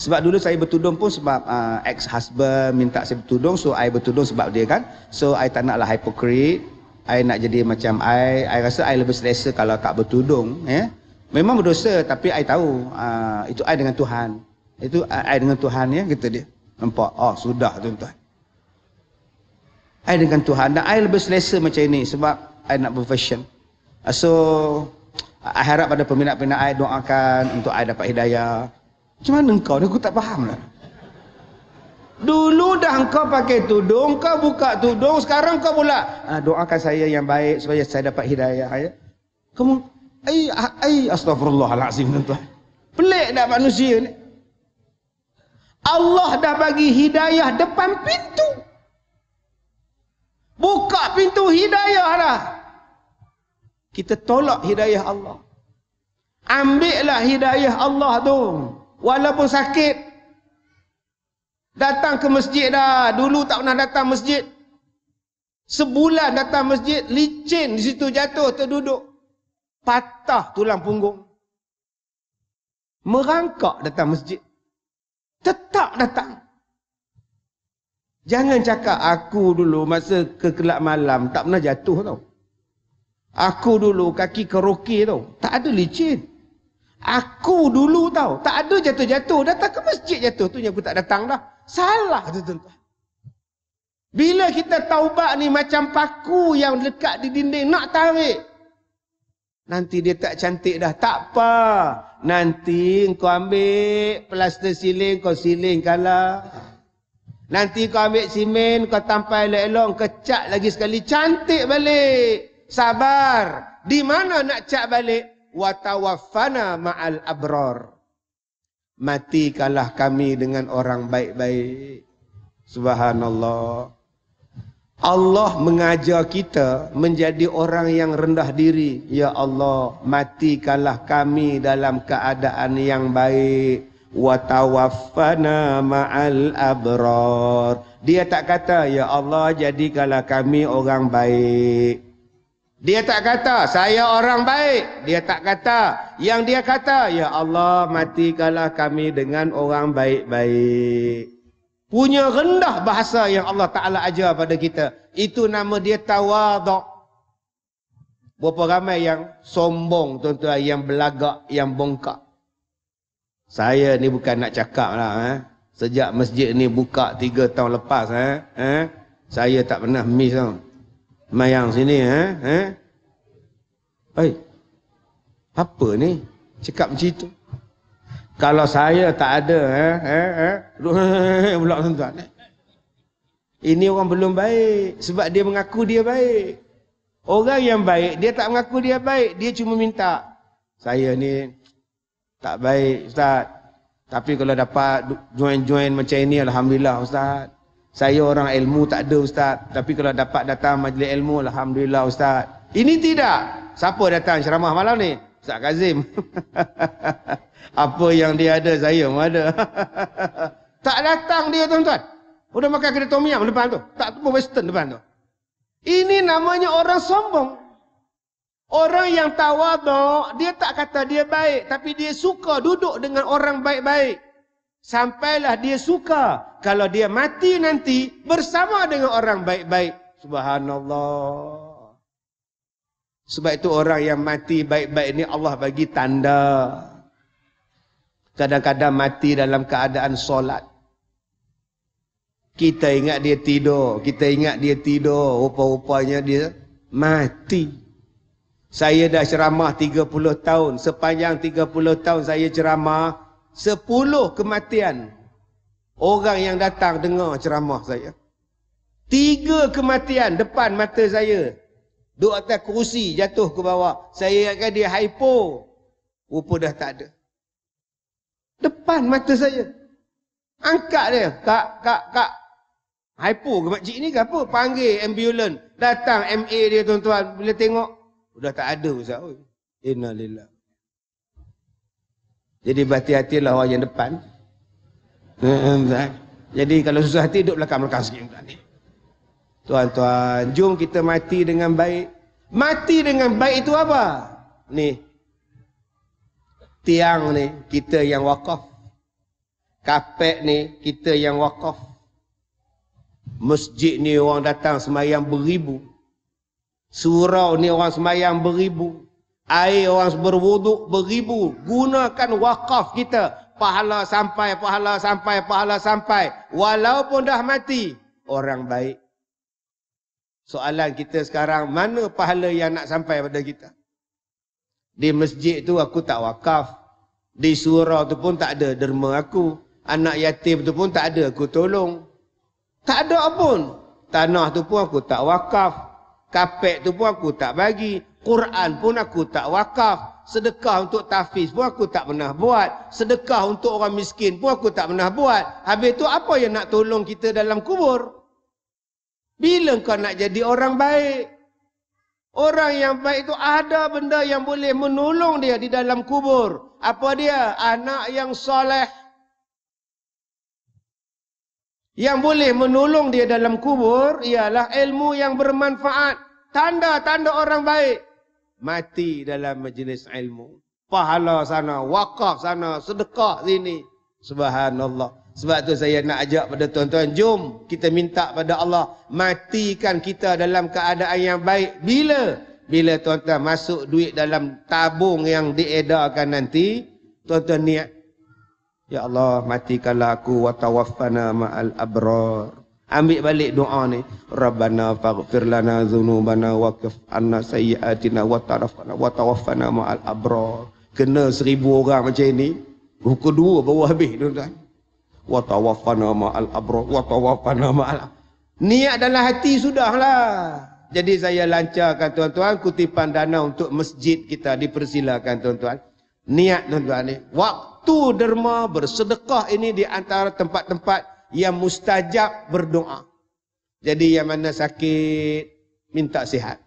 Sebab dulu saya bertudung pun sebab uh, ex-husband minta saya bertudung. So, I bertudung sebab dia kan. So, I tak naklah hipokrit. I nak jadi macam I. I rasa I lebih selesa kalau tak bertudung. Ya? Memang berdosa tapi I tahu. Uh, itu I dengan Tuhan. Itu I dengan Tuhan ya, gitu dia. Nampak? Oh, sudah tuan-tuan. I dengan Tuhan dan I lebih selesa macam ini sebab I nak berfashion. Uh, so I harap pada peminat-peminat I doakan untuk I dapat hidayah. Macam mana kau ni aku tak faham lah. Dulu dah kau pakai tudung, kau buka tudung, sekarang kau pula uh, doakan saya yang baik supaya saya dapat hidayah ya. Kamu ai ai astagfirullahalazim tuan. Pelik dah manusia ni. Allah dah bagi hidayah depan pintu. Buka pintu hidayah dah. Kita tolak hidayah Allah. Ambillah hidayah Allah tu. Walaupun sakit. Datang ke masjid dah. Dulu tak pernah datang masjid. Sebulan datang masjid. Licin di situ jatuh terduduk. Patah tulang punggung. Merangkak datang masjid. Tetap datang. Jangan cakap aku dulu masa ke kelab malam tak pernah jatuh tau. Aku dulu kaki keroke tau. Tak ada licin. Aku dulu tau. Tak ada jatuh-jatuh. Datang ke masjid jatuh tu yang aku tak datang dah. Salah tu tuan-tuan. Bila kita taubat ni macam paku yang lekat di dinding nak tarik. Nanti dia tak cantik dah. Tak apa. Nanti kau ambil plaster siling kau siling kalah. Nanti kau ambil simen, kau tampai elok-elok, kau cat lagi sekali. Cantik balik. Sabar. Di mana nak cat balik? Watawaffana ma'al abror. Mati kalah kami dengan orang baik-baik. Subhanallah. Allah mengajar kita menjadi orang yang rendah diri. Ya Allah, mati kalah kami dalam keadaan yang baik wa tawaffana ma'al abrar. Dia tak kata, Ya Allah jadikanlah kami orang baik. Dia tak kata, saya orang baik. Dia tak kata. Yang dia kata, Ya Allah matikanlah kami dengan orang baik-baik. Punya rendah bahasa yang Allah Ta'ala ajar pada kita. Itu nama dia tawaduk. Berapa ramai yang sombong tuan-tuan, yang belagak, yang bongkak. Saya ni bukan nak cakap lah. Eh. Sejak masjid ni buka tiga tahun lepas. Eh. Eh. Saya tak pernah miss tau. Mayang sini. Eh. Eh. Hey. Apa ni? Cakap macam tu. Kalau saya tak ada. Eh. Eh. Eh. Pula tuan-tuan. Eh. Ini orang belum baik. Sebab dia mengaku dia baik. Orang yang baik, dia tak mengaku dia baik. Dia cuma minta. Saya ni tak baik Ustaz. Tapi kalau dapat join-join macam ini Alhamdulillah Ustaz. Saya orang ilmu tak ada Ustaz. Tapi kalau dapat datang majlis ilmu Alhamdulillah Ustaz. Ini tidak. Siapa datang ceramah malam ni? Ustaz Kazim. Apa yang dia ada saya pun ada. tak datang dia tuan-tuan. Udah makan kedai tom depan tu. Tak tu western depan tu. Ini namanya orang sombong. Orang yang tawaduk, dia tak kata dia baik. Tapi dia suka duduk dengan orang baik-baik. Sampailah dia suka. Kalau dia mati nanti bersama dengan orang baik-baik. Subhanallah. Sebab itu orang yang mati baik-baik ini Allah bagi tanda. Kadang-kadang mati dalam keadaan solat. Kita ingat dia tidur. Kita ingat dia tidur. Rupa-rupanya dia mati. Saya dah ceramah 30 tahun. Sepanjang 30 tahun saya ceramah. 10 kematian. Orang yang datang dengar ceramah saya. Tiga kematian depan mata saya. Duduk atas kerusi jatuh ke bawah. Saya ingatkan dia hypo. Rupa dah tak ada. Depan mata saya. Angkat dia. Kak, kak, kak. Hypo ke makcik ni ke apa? Panggil ambulan. Datang MA dia tuan-tuan. Bila tengok. Sudah tak ada Ustaz. Innalillah. Jadi berhati-hatilah orang yang depan. Jadi kalau susah hati duduk belakang-belakang sikit. Tuan-tuan, jom kita mati dengan baik. Mati dengan baik itu apa? Ni. Tiang ni, kita yang wakaf. Kapek ni, kita yang wakaf. Masjid ni orang datang semayang beribu. Surau ni orang semayang beribu. Air orang berwuduk beribu. Gunakan wakaf kita. Pahala sampai, pahala sampai, pahala sampai. Walaupun dah mati. Orang baik. Soalan kita sekarang, mana pahala yang nak sampai pada kita? Di masjid tu aku tak wakaf. Di surau tu pun tak ada derma aku. Anak yatim tu pun tak ada aku tolong. Tak ada pun. Tanah tu pun aku tak wakaf. Kapek tu pun aku tak bagi. Quran pun aku tak wakaf. Sedekah untuk tafiz pun aku tak pernah buat. Sedekah untuk orang miskin pun aku tak pernah buat. Habis tu apa yang nak tolong kita dalam kubur? Bila kau nak jadi orang baik? Orang yang baik itu ada benda yang boleh menolong dia di dalam kubur. Apa dia? Anak yang soleh. Yang boleh menolong dia dalam kubur ialah ilmu yang bermanfaat. Tanda-tanda orang baik. Mati dalam majlis ilmu. Pahala sana, wakaf sana, sedekah sini. Subhanallah. Sebab tu saya nak ajak pada tuan-tuan. Jom kita minta pada Allah. Matikan kita dalam keadaan yang baik. Bila? Bila tuan-tuan masuk duit dalam tabung yang diedarkan nanti. Tuan-tuan niat Ya Allah, matikanlah aku wa tawaffana ma'al abrar. Ambil balik doa ni. Rabbana faghfir lana dhunubana wa kif anna sayyiatina wa tarafana wa tawaffana ma'al abrar. Kena seribu orang macam ini. Buku dua baru habis tuan-tuan. Wa tawaffana ma'al abrar. Wa tawaffana ma'al Niat dalam hati sudahlah. Jadi saya lancarkan tuan-tuan kutipan dana untuk masjid kita dipersilakan tuan-tuan. Niat tuan-tuan ni. Waktu waktu derma bersedekah ini di antara tempat-tempat yang mustajab berdoa. Jadi yang mana sakit minta sihat.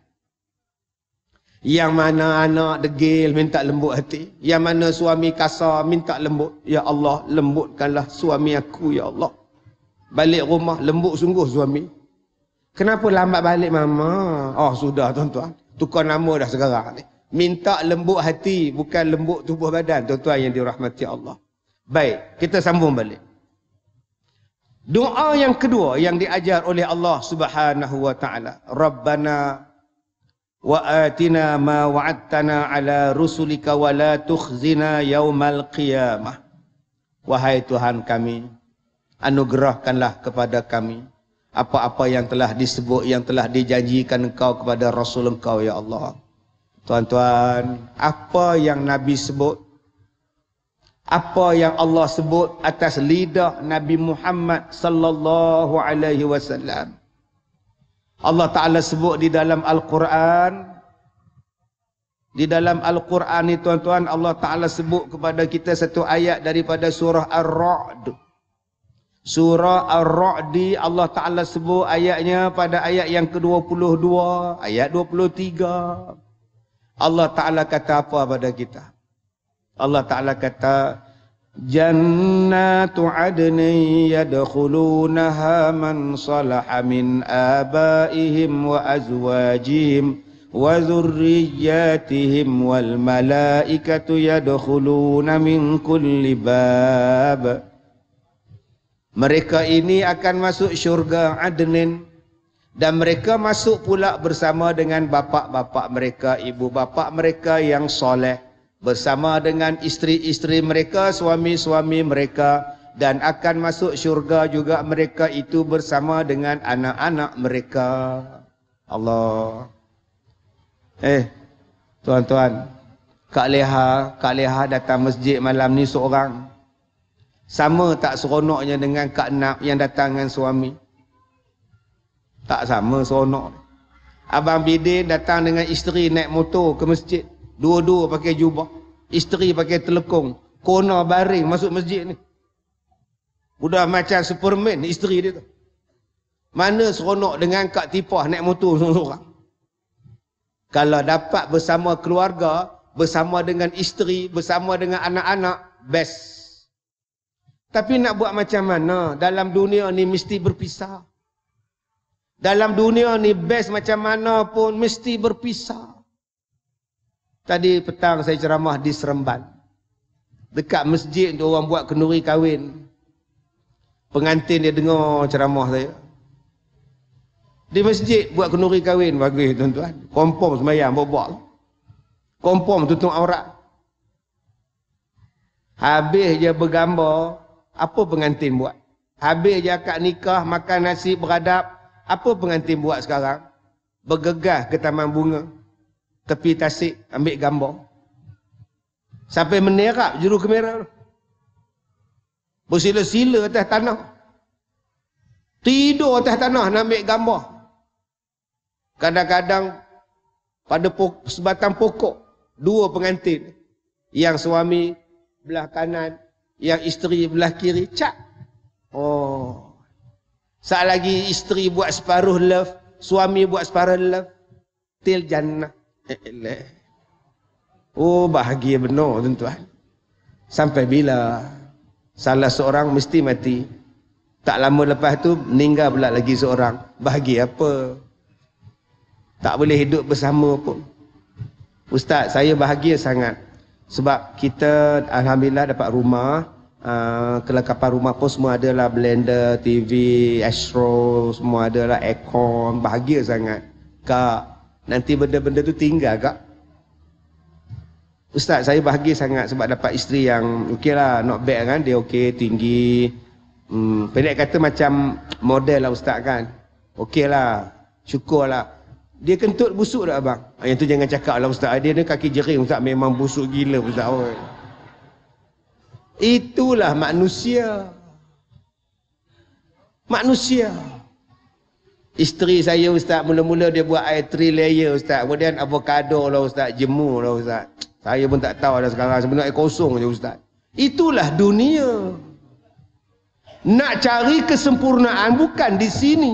Yang mana anak degil minta lembut hati. Yang mana suami kasar minta lembut. Ya Allah lembutkanlah suami aku ya Allah. Balik rumah lembut sungguh suami. Kenapa lambat balik mama? Oh sudah tuan-tuan. Tukar nama dah sekarang ni. Minta lembut hati bukan lembut tubuh badan tuan-tuan yang dirahmati Allah. Baik, kita sambung balik. Doa yang kedua yang diajar oleh Allah Subhanahu wa taala, Rabbana wa atina ma wa'adtana ala rusulika wa la tukhzina yaumal qiyamah. Wahai Tuhan kami, anugerahkanlah kepada kami apa-apa yang telah disebut yang telah dijanjikan Engkau kepada Rasul Engkau ya Allah. Tuan-tuan, apa yang Nabi sebut? Apa yang Allah sebut atas lidah Nabi Muhammad sallallahu alaihi wasallam? Allah Taala sebut di dalam Al-Quran di dalam Al-Quran ni tuan-tuan Allah Taala sebut kepada kita satu ayat daripada surah Ar-Ra'd. Surah Ar-Ra'd Allah Taala sebut ayatnya pada ayat yang ke-22, ayat 23. Allah Ta'ala kata apa pada kita? Allah Ta'ala kata, Jannatu adni yadkhulunaha man salaha min abaihim wa azwajihim wa zurriyatihim wal malaikatu yadkhuluna min kulli bab. Mereka ini akan masuk syurga Adnin dan mereka masuk pula bersama dengan bapa-bapa mereka, ibu bapa mereka yang soleh. bersama dengan isteri-isteri mereka, suami-suami mereka dan akan masuk syurga juga mereka itu bersama dengan anak-anak mereka. Allah. Eh, tuan-tuan, Kak Leha, Kak Leha datang masjid malam ni seorang. Sama tak seronoknya dengan Kak Nak yang datang dengan suami? Tak sama seronok. Abang Bidin datang dengan isteri naik motor ke masjid. Dua-dua pakai jubah. Isteri pakai telekong. Kona baring masuk masjid ni. Udah macam Superman isteri dia tu. Mana seronok dengan Kak Tipah naik motor seorang-seorang. Kalau dapat bersama keluarga, bersama dengan isteri, bersama dengan anak-anak, best. Tapi nak buat macam mana? Dalam dunia ni mesti berpisah. Dalam dunia ni best macam mana pun mesti berpisah. Tadi petang saya ceramah di Seremban. Dekat masjid tu orang buat kenduri kahwin. Pengantin dia dengar ceramah saya. Di masjid buat kenduri kahwin. Bagus tuan-tuan. Kompom semayang buat-buat. Kompom tutup aurat. Habis je bergambar. Apa pengantin buat? Habis je akad nikah, makan nasi beradab. Apa pengantin buat sekarang? Bergegas ke taman bunga? Tepi tasik ambil gambar. Sampai menerak juru kamera bersila-sila atas tanah. Tidur atas tanah nak ambil gambar. Kadang-kadang pada pokok, sebatang pokok dua pengantin. Yang suami belah kanan yang isteri belah kiri cak. Oh saat lagi isteri buat separuh love suami buat separuh love til jannah Oh bahagia benar tuan-tuan. Sampai bila salah seorang mesti mati. Tak lama lepas tu meninggal pula lagi seorang. Bahagia apa? Tak boleh hidup bersama pun. Ustaz, saya bahagia sangat. Sebab kita Alhamdulillah dapat rumah. Uh, kelengkapan rumah pun semua adalah blender, TV, Astro, semua adalah aircon. Bahagia sangat. Kak, nanti benda-benda tu tinggal kak. Ustaz, saya bahagia sangat sebab dapat isteri yang okey lah, not bad kan. Dia okey, tinggi. Hmm, pendek kata macam model lah Ustaz kan. Okey lah, syukur lah. Dia kentut busuk tak abang? Ah, yang tu jangan cakap lah Ustaz. Dia ni kaki jering Ustaz memang busuk gila Ustaz. Oh. Itulah manusia. Manusia. Isteri saya ustaz mula-mula dia buat air 3 layer ustaz. Kemudian avocado lah ustaz, jemur lah ustaz. Saya pun tak tahu ada sekarang sebenarnya air kosong je ustaz. Itulah dunia. Nak cari kesempurnaan bukan di sini.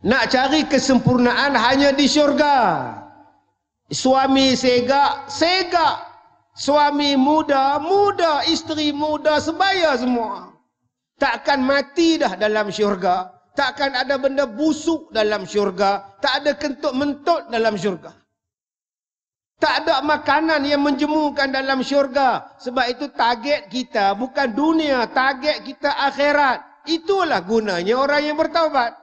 Nak cari kesempurnaan hanya di syurga. Suami segak, segak. Suami muda, muda. Isteri muda, sebaya semua. Takkan mati dah dalam syurga. Takkan ada benda busuk dalam syurga. Tak ada kentut mentut dalam syurga. Tak ada makanan yang menjemukan dalam syurga. Sebab itu target kita bukan dunia. Target kita akhirat. Itulah gunanya orang yang bertaubat.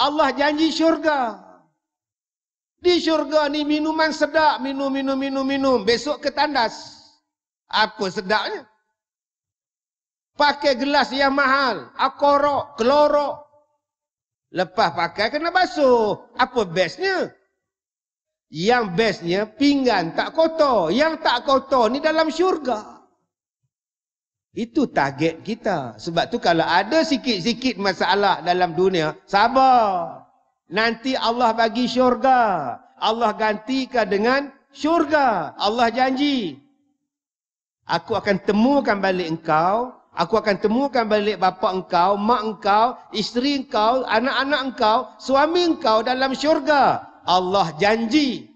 Allah janji syurga. Di syurga ni minuman sedap. Minum, minum, minum, minum. Besok ketandas. Apa sedapnya? Pakai gelas yang mahal. Akorok, kelorok. Lepas pakai kena basuh. Apa bestnya? Yang bestnya pinggan tak kotor. Yang tak kotor ni dalam syurga. Itu target kita. Sebab tu kalau ada sikit-sikit masalah dalam dunia, sabar. Nanti Allah bagi syurga. Allah gantikan dengan syurga. Allah janji. Aku akan temukan balik engkau Aku akan temukan balik bapa engkau, mak engkau, isteri engkau, anak-anak engkau, suami engkau dalam syurga. Allah janji.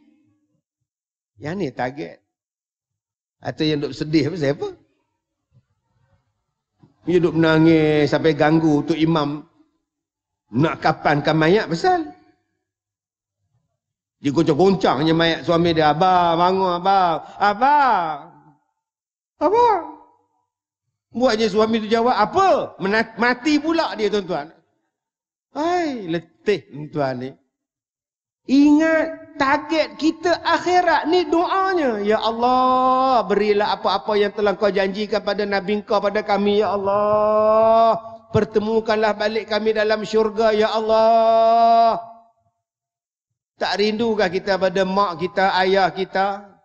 Yang ni target. Atau yang duduk sedih apa siapa? Dia duduk menangis sampai ganggu tu imam. Nak kapankan mayat pasal? Dia goncang-goncangnya mayat suami dia. Abang, bangun abang. Abang. Abang. Buatnya suami tu jawab, apa? Mati pula dia tuan-tuan. Hai, letih tuan ni. Ingat target kita akhirat ni doanya. Ya Allah, berilah apa-apa yang telah kau janjikan pada Nabi kau pada kami. Ya Allah, pertemukanlah balik kami dalam syurga. Ya Allah. Tak rindukah kita pada mak kita, ayah kita,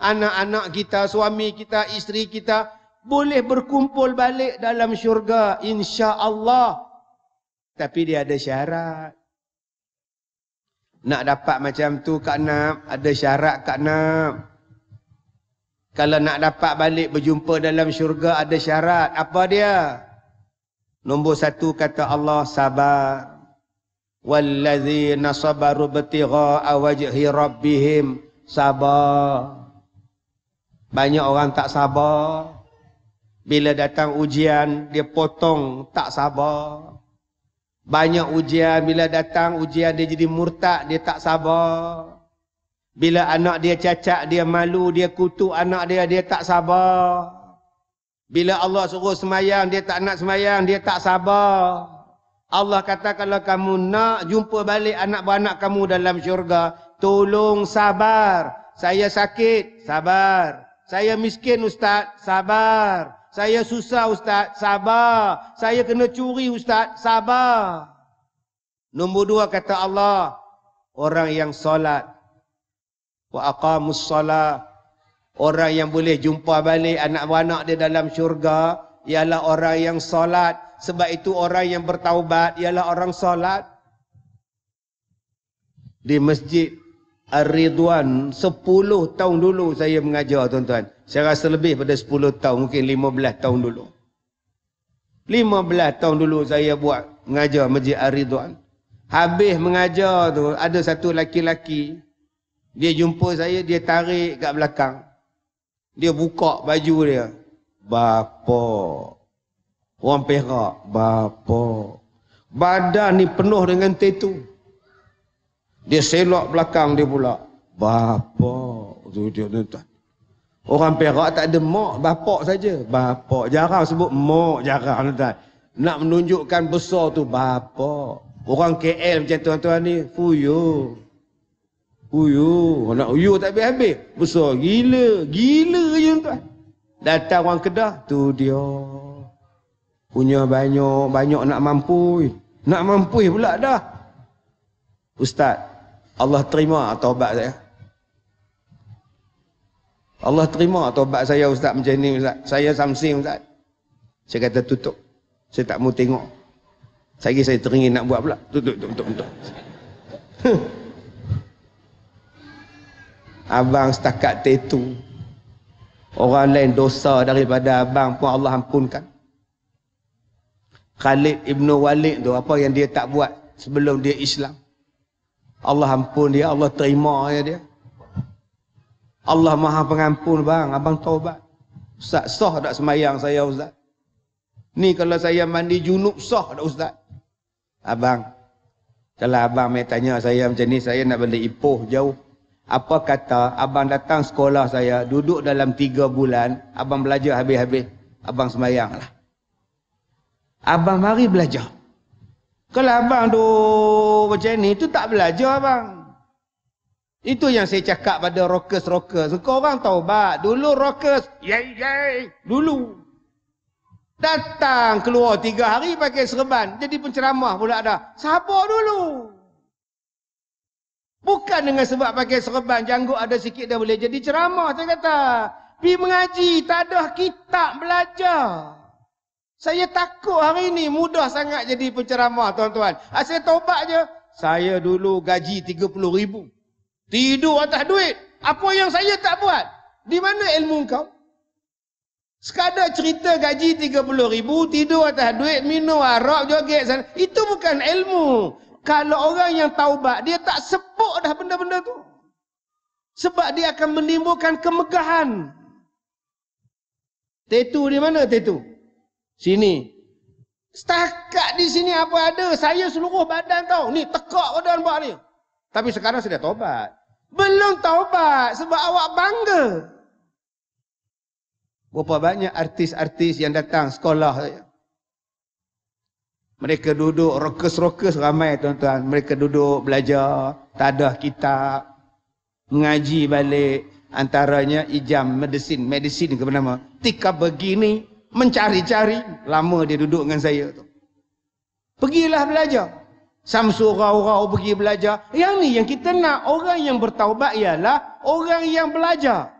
anak-anak kita, suami kita, isteri kita. Boleh berkumpul balik dalam syurga. Insya Allah. Tapi dia ada syarat. Nak dapat macam tu Kak Nap, ada syarat Kak Nap. Kalau nak dapat balik berjumpa dalam syurga ada syarat. Apa dia? Nombor satu kata Allah sabar. Wallazina sabaru betigha'a wajhi rabbihim sabar. Banyak orang tak sabar. Bila datang ujian, dia potong tak sabar. Banyak ujian bila datang ujian dia jadi murtad, dia tak sabar. Bila anak dia cacat, dia malu, dia kutuk anak dia, dia tak sabar. Bila Allah suruh semayang, dia tak nak semayang, dia tak sabar. Allah kata kalau kamu nak jumpa balik anak-anak kamu dalam syurga, tolong sabar. Saya sakit, sabar. Saya miskin ustaz, sabar. Saya susah ustaz, sabar. Saya kena curi ustaz, sabar. Nombor dua kata Allah, orang yang solat. Wa aqamus solat. Orang yang boleh jumpa balik anak-anak dia dalam syurga, ialah orang yang solat. Sebab itu orang yang bertaubat, ialah orang solat. Di masjid Ar-Ridwan 10 tahun dulu saya mengajar tuan-tuan. Saya rasa lebih pada 10 tahun, mungkin 15 tahun dulu. 15 tahun dulu saya buat mengajar Masjid Ar-Ridwan. Habis mengajar tu ada satu laki-laki dia jumpa saya, dia tarik kat belakang. Dia buka baju dia. Bapa. Orang Perak, bapa. Badan ni penuh dengan tetu. Dia selok belakang dia pula. Bapa. Tu dia tuan. Orang Perak tak ada mak, bapak saja. Bapak. Jarang sebut mak, jarang tuan. Nak menunjukkan besar tu bapak. Orang KL macam tuan-tuan ni, fuyo. Fuyo. Nak fuyo tak habis-habis. Besar gila. Gila je tuan. Datang orang Kedah, tu dia. Punya banyak, banyak nak mampu. Nak mampu pula dah. Ustaz, Allah terima taubat saya. Allah terima taubat saya ustaz macam ni ustaz. Saya samsing ustaz. Saya kata tutup. Saya tak mau tengok. Saya saya teringin nak buat pula. Tutup, tutup, tutup, tutup. abang setakat tetu. Orang lain dosa daripada abang pun Allah ampunkan. Khalid Ibn Walid tu apa yang dia tak buat sebelum dia Islam. Allah ampun dia, Allah terima ya dia. Allah maha pengampun bang, abang taubat. Ustaz, sah tak semayang saya Ustaz? Ni kalau saya mandi junub sah tak Ustaz? Abang, kalau abang mai tanya saya macam ni, saya nak balik Ipoh jauh. Apa kata abang datang sekolah saya, duduk dalam tiga bulan, abang belajar habis-habis, abang semayang lah. Abang mari belajar. Kalau abang tu macam ni, tu tak belajar abang. Itu yang saya cakap pada rockers-rockers. Kau orang tahu tak? Dulu rockers, yay yay, dulu. Datang keluar tiga hari pakai serban. Jadi penceramah pula dah. Sabar dulu. Bukan dengan sebab pakai serban, janggut ada sikit dah boleh jadi ceramah. Saya kata, pergi mengaji, tak ada kitab belajar. Saya takut hari ini mudah sangat jadi penceramah tuan-tuan. Asyik tobat je. Saya dulu gaji 30 ribu. Tidur atas duit. Apa yang saya tak buat? Di mana ilmu kau? Sekadar cerita gaji 30 ribu, tidur atas duit, minum arak, joget sana. Itu bukan ilmu. Kalau orang yang taubat, dia tak sepuk dah benda-benda tu. Sebab dia akan menimbulkan kemegahan. Tetu di mana tetu? Sini. Setakat di sini apa ada? Saya seluruh badan tau. Ni tekak badan buat ni. Tapi sekarang sudah taubat. Belum taubat sebab awak bangga. Berapa banyak artis-artis yang datang sekolah saya. Mereka duduk rockers-rockers ramai tuan-tuan. Mereka duduk belajar. Tak ada kitab. Mengaji balik. Antaranya ijam medisin. Medisin ke nama. Tika begini. Mencari-cari. Lama dia duduk dengan saya tu. Pergilah belajar. Samsu rau-rau pergi belajar. Yang ni yang kita nak. Orang yang bertaubat ialah orang yang belajar.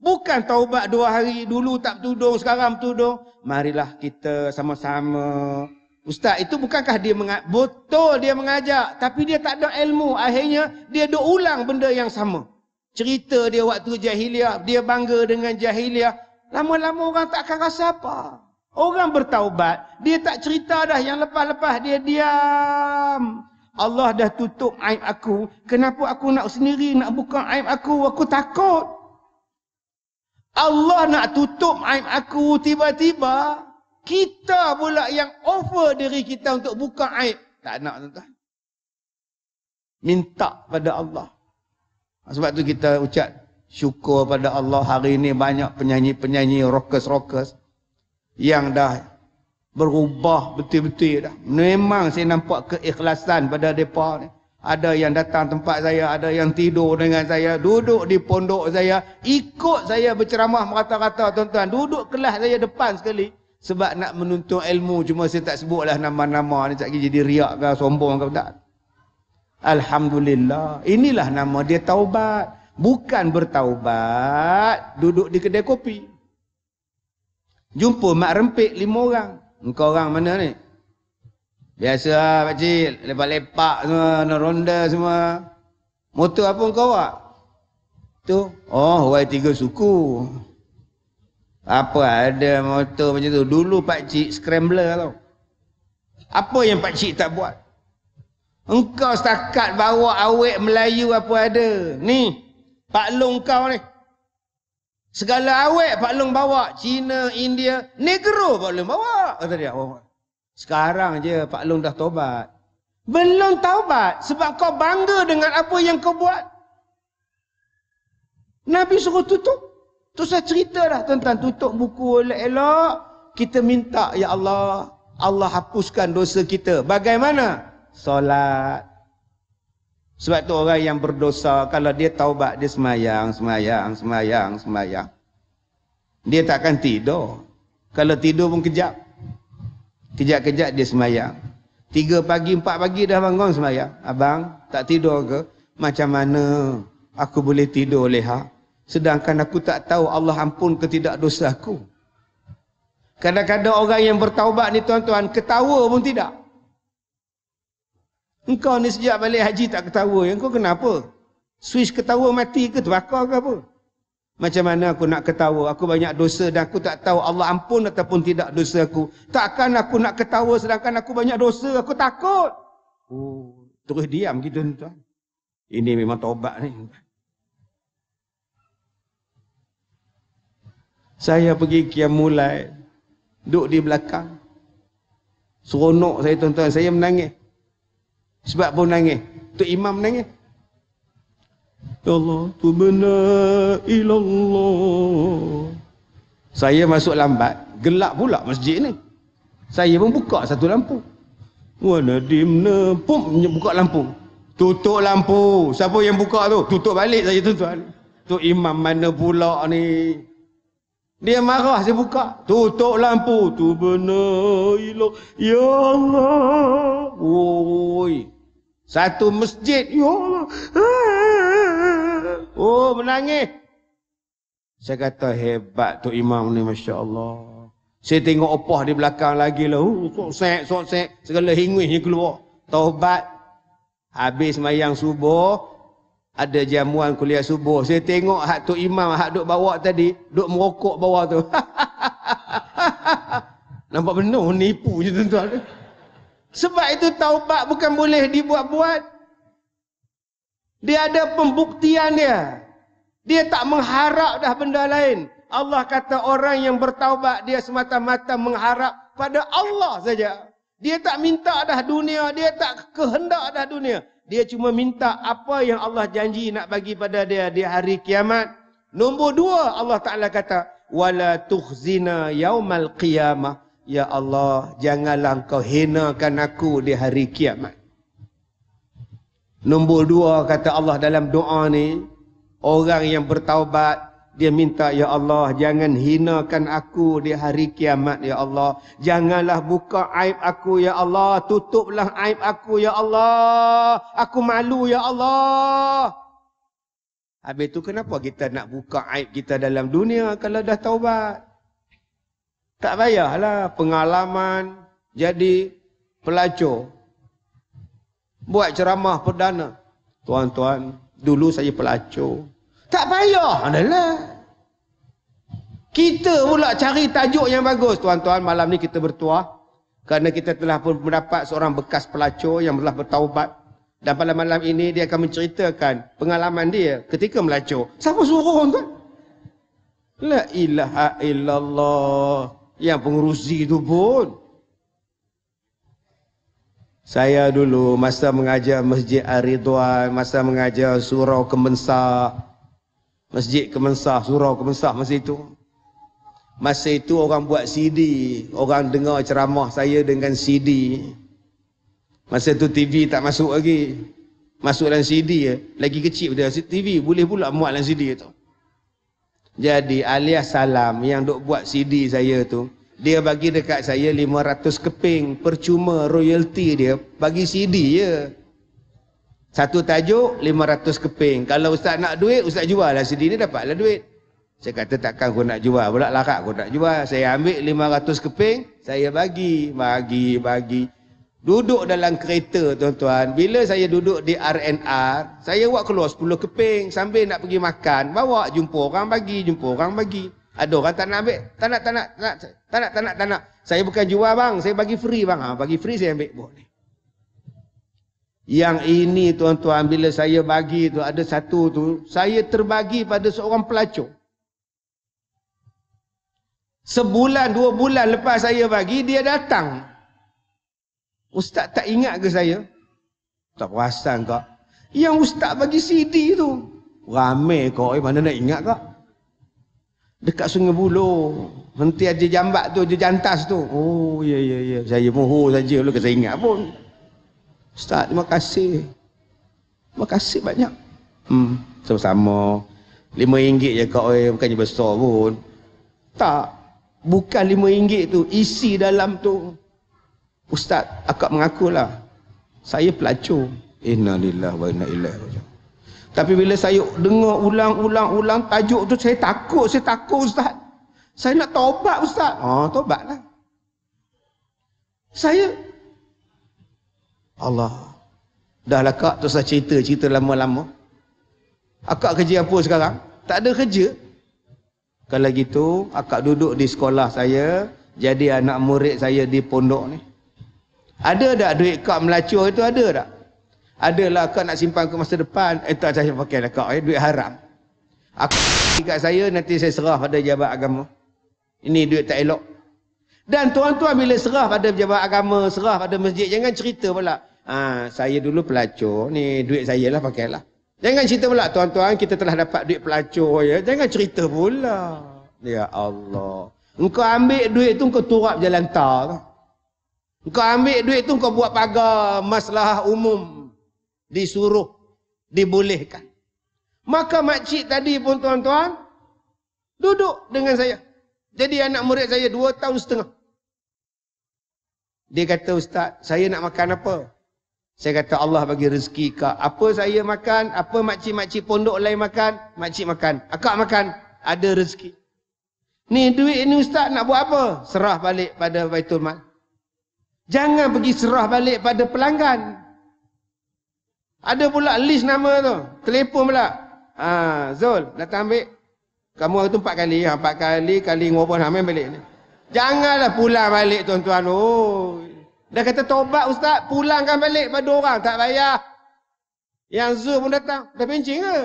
Bukan taubat dua hari dulu tak tudung, sekarang tudung. Marilah kita sama-sama. Ustaz itu bukankah dia mengajar? Betul dia mengajak. Tapi dia tak ada ilmu. Akhirnya dia duk ulang benda yang sama. Cerita dia waktu jahiliah. Dia bangga dengan jahiliah. Lama-lama orang tak akan rasa apa. Orang bertaubat. Dia tak cerita dah yang lepas-lepas dia diam. Allah dah tutup aib aku. Kenapa aku nak sendiri nak buka aib aku? Aku takut. Allah nak tutup aib aku tiba-tiba kita pula yang offer diri kita untuk buka aib. Tak nak tuan-tuan. Minta pada Allah. Sebab tu kita ucap syukur pada Allah hari ini banyak penyanyi-penyanyi rockers-rockers yang dah berubah betul-betul dah. Memang saya nampak keikhlasan pada mereka ni. Ada yang datang tempat saya, ada yang tidur dengan saya, duduk di pondok saya, ikut saya berceramah merata-rata tuan-tuan, duduk kelas saya depan sekali. Sebab nak menuntut ilmu, cuma saya tak sebutlah nama-nama ni, tak jadi riak ke, sombong ke, tak. Alhamdulillah, inilah nama dia taubat. Bukan bertaubat, duduk di kedai kopi. Jumpa mak rempik lima orang. Engkau orang mana ni? Biasa lah pakcik, lepak-lepak semua, nak ronda semua. Motor apa kau buat? Tu, oh Y3 suku. Apa ada motor macam tu? Dulu pakcik scrambler tau. Apa yang pakcik tak buat? Engkau setakat bawa awet Melayu apa ada. Ni, Pak Long kau ni. Segala awet Pak Long bawa. Cina, India, negro Pak Long bawa. Kata dia, oh, sekarang je Pak Long dah tobat. Belum taubat sebab kau bangga dengan apa yang kau buat. Nabi suruh tutup. Tu saya cerita dah tentang tutup buku elok-elok. Kita minta ya Allah. Allah hapuskan dosa kita. Bagaimana? Solat. Sebab tu orang yang berdosa. Kalau dia taubat dia semayang, semayang, semayang, semayang. Dia takkan tidur. Kalau tidur pun kejap. Kejap-kejap dia semayang. Tiga pagi, empat pagi dah bangun semayang. Abang, tak tidur ke? Macam mana aku boleh tidur leha? Sedangkan aku tak tahu Allah ampun ke tidak dosa aku. Kadang-kadang orang yang bertaubat ni tuan-tuan, ketawa pun tidak. Engkau ni sejak balik haji tak ketawa. Engkau kenapa? Switch ketawa mati ke terbakar ke apa? Macam mana aku nak ketawa? Aku banyak dosa dan aku tak tahu Allah ampun ataupun tidak dosa aku. Takkan aku nak ketawa sedangkan aku banyak dosa? Aku takut. Oh, terus diam gitu tuan. Ini memang taubat ni. Saya pergi kiam mulai. Duduk di belakang. Seronok saya tuan-tuan. Saya menangis. Sebab pun menangis. Tok Imam menangis. Ya Allah, tu ilallah. Saya masuk lambat, gelap pula masjid ni. Saya pun buka satu lampu. Wa nadimna pum buka lampu. Tutup lampu. Siapa yang buka tu? Tutup balik saja tuan-tuan. Tu imam mana pula ni? Dia marah saya buka. Tutup lampu. Tu benar ilallah. Ya Allah. Woi. Satu masjid. Ya Allah. Oh menangis. Saya kata hebat tu imam ni Masya Allah. Saya tengok opah di belakang lagi lah. Oh, sok sek. Segala hinguisnya keluar. Taubat. Habis mayang subuh. Ada jamuan kuliah subuh. Saya tengok hak tu imam, hak duk bawa tadi. Duk merokok bawah tu. Nampak benar nipu je tuan-tuan. Sebab itu taubat bukan boleh dibuat-buat. Dia ada pembuktian dia. Dia tak mengharap dah benda lain. Allah kata orang yang bertaubat dia semata-mata mengharap pada Allah saja. Dia tak minta dah dunia, dia tak kehendak dah dunia. Dia cuma minta apa yang Allah janji nak bagi pada dia di hari kiamat. Nombor dua Allah Ta'ala kata, Wala tukhzina yaumal qiyamah. Ya Allah, janganlah kau hinakan aku di hari kiamat. Nombor dua kata Allah dalam doa ni. Orang yang bertaubat. Dia minta ya Allah jangan hinakan aku di hari kiamat ya Allah. Janganlah buka aib aku ya Allah. Tutuplah aib aku ya Allah. Aku malu ya Allah. Habis tu kenapa kita nak buka aib kita dalam dunia kalau dah taubat? Tak payahlah pengalaman jadi pelacur. Buat ceramah perdana. Tuan-tuan, dulu saya pelacur. Tak payah. Adalah. Kita pula cari tajuk yang bagus. Tuan-tuan, malam ni kita bertuah. Kerana kita telah pun mendapat seorang bekas pelacur yang telah bertaubat. Dan pada malam ini dia akan menceritakan pengalaman dia ketika melacur. Siapa suruh tuan? La ilaha illallah yang pengurusi itu pun. Saya dulu masa mengajar Masjid Ar-Ridwan, masa mengajar Surau Kemensah, Masjid Kemensah, Surau Kemensah masa itu. Masa itu orang buat CD, orang dengar ceramah saya dengan CD. Masa itu TV tak masuk lagi. Masuk dalam CD ya. Lagi kecil dia TV boleh pula muat dalam CD itu. Jadi alias salam yang duk buat CD saya tu, dia bagi dekat saya 500 keping percuma royalty dia bagi CD je. Satu tajuk 500 keping. Kalau ustaz nak duit, ustaz jual lah CD ni dapatlah duit. Saya kata takkan aku nak jual pula larat aku nak jual. Saya ambil 500 keping, saya bagi, bagi, bagi. Duduk dalam kereta tuan-tuan. Bila saya duduk di RNR, saya buat keluar 10 keping sambil nak pergi makan. Bawa jumpa orang bagi, jumpa orang bagi. Ada orang tak nak ambil. Tak nak, tak nak, tak nak, tak nak, tak nak, tak nak. Saya bukan jual bang, saya bagi free bang. Ha, bagi free saya ambil. Ni. Yang ini tuan-tuan, bila saya bagi tu, ada satu tu, saya terbagi pada seorang pelacur. Sebulan, dua bulan lepas saya bagi, dia datang. Ustaz tak ingat ke saya? Tak perasan kak. Yang ustaz bagi CD tu. Ramai kau, eh, mana nak ingat kak? Dekat sungai bulu. Nanti ada jambat tu, ada jantas tu. Oh, ya, ya, ya. Saya moho saja. Lu saya ingat pun. Ustaz, terima kasih. Terima kasih banyak. Hmm, sama-sama. Lima ringgit je kak, eh. bukannya besar pun. Tak. Bukan lima ringgit tu. Isi dalam tu. Ustaz, akak mengakulah. Saya pelacur. Inna lillah wa inna ilaihi Tapi bila saya dengar ulang-ulang-ulang tajuk tu, saya takut. Saya takut Ustaz. Saya nak taubat Ustaz. Oh, taubatlah. Saya. Allah. Dah lah kak, tu saya cerita-cerita lama-lama. Akak kerja apa sekarang? Tak ada kerja. Kalau gitu, akak duduk di sekolah saya. Jadi anak murid saya di pondok ni. Ada tak duit kak melacur itu ada tak? Adalah kau nak simpan ke masa depan. Eh tak saya pakai lah kau eh, duit haram. Aku kat saya nanti saya serah pada jabat agama. Ini duit tak elok. Dan tuan-tuan bila serah pada jabat agama, serah pada masjid, jangan cerita pula. Ha, saya dulu pelacur, ni duit saya lah pakailah. Jangan cerita pula tuan-tuan kita telah dapat duit pelacur ya. Jangan cerita pula. Ya Allah. Engkau ambil duit tu kau turap jalan tar. Kau ambil duit tu kau buat pagar masalah umum. Disuruh. Dibolehkan. Maka makcik tadi pun tuan-tuan. Duduk dengan saya. Jadi anak murid saya dua tahun setengah. Dia kata ustaz saya nak makan apa? Saya kata Allah bagi rezeki kak. Apa saya makan? Apa makcik-makcik pondok lain makan? Makcik makan. Akak makan. Ada rezeki. Ni duit ni ustaz nak buat apa? Serah balik pada Baitul Mal. Jangan pergi serah balik pada pelanggan. Ada pula list nama tu. Telefon pula. Ha, Zul, datang ambil. Kamu hari tu empat kali. Ha, empat kali, kali ngopon ambil balik ni. Janganlah pulang balik tuan-tuan. Oh. Dah kata tobat ustaz, pulangkan balik pada orang. Tak payah. Yang Zul pun datang. Dah pencing ke?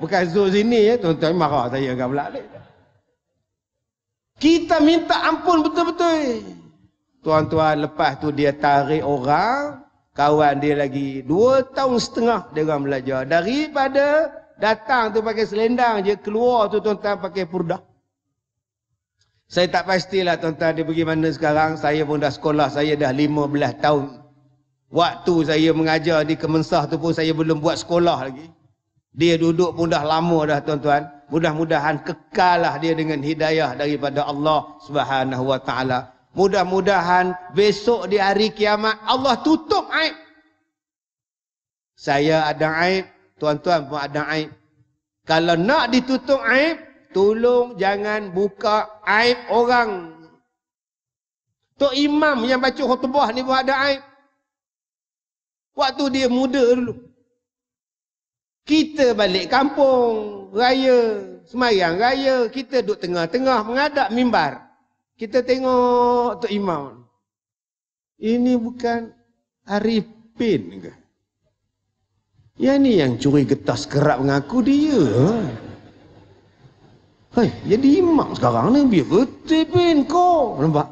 Bukan Zul sini ya. Tuan-tuan marah saya kan pula. Kita minta ampun betul-betul. Tuan-tuan lepas tu dia tarik orang. Kawan dia lagi dua tahun setengah dia orang belajar. Daripada datang tu pakai selendang je. Keluar tu tuan-tuan pakai purdah. Saya tak pastilah tuan-tuan dia pergi mana sekarang. Saya pun dah sekolah. Saya dah lima belah tahun. Waktu saya mengajar di Kemensah tu pun saya belum buat sekolah lagi. Dia duduk pun dah lama dah tuan-tuan. Mudah-mudahan kekalah dia dengan hidayah daripada Allah Subhanahu Wa Taala. Mudah-mudahan besok di hari kiamat Allah tutup aib. Saya ada aib, tuan-tuan pun ada aib. Kalau nak ditutup aib, tolong jangan buka aib orang. Tok Imam yang baca khutbah ni pun ada aib. Waktu dia muda dulu. Kita balik kampung, raya, semayang raya, kita duduk tengah-tengah mengadap mimbar. Kita tengok Tok Imam. Ini bukan Arifin ke? Yang ni yang curi getas kerap mengaku dia. Hai, jadi imam sekarang ni biar betul pin kau. Nampak?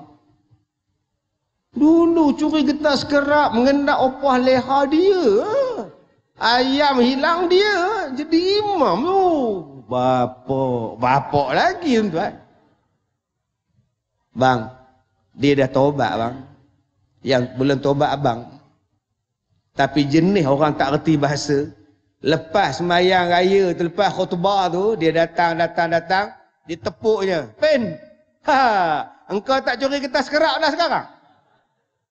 Dulu curi getas kerap mengendak opah leha dia. Ayam hilang dia. Jadi imam tu. Bapak. Bapak lagi tuan. Bang. Dia dah tobat bang. Yang belum tobat abang. Tapi jenis orang tak reti bahasa. Lepas semayang raya, terlepas khutbah tu, dia datang, datang, datang. Dia tepuknya. Pen. Ha, engkau tak curi getas kerap dah sekarang?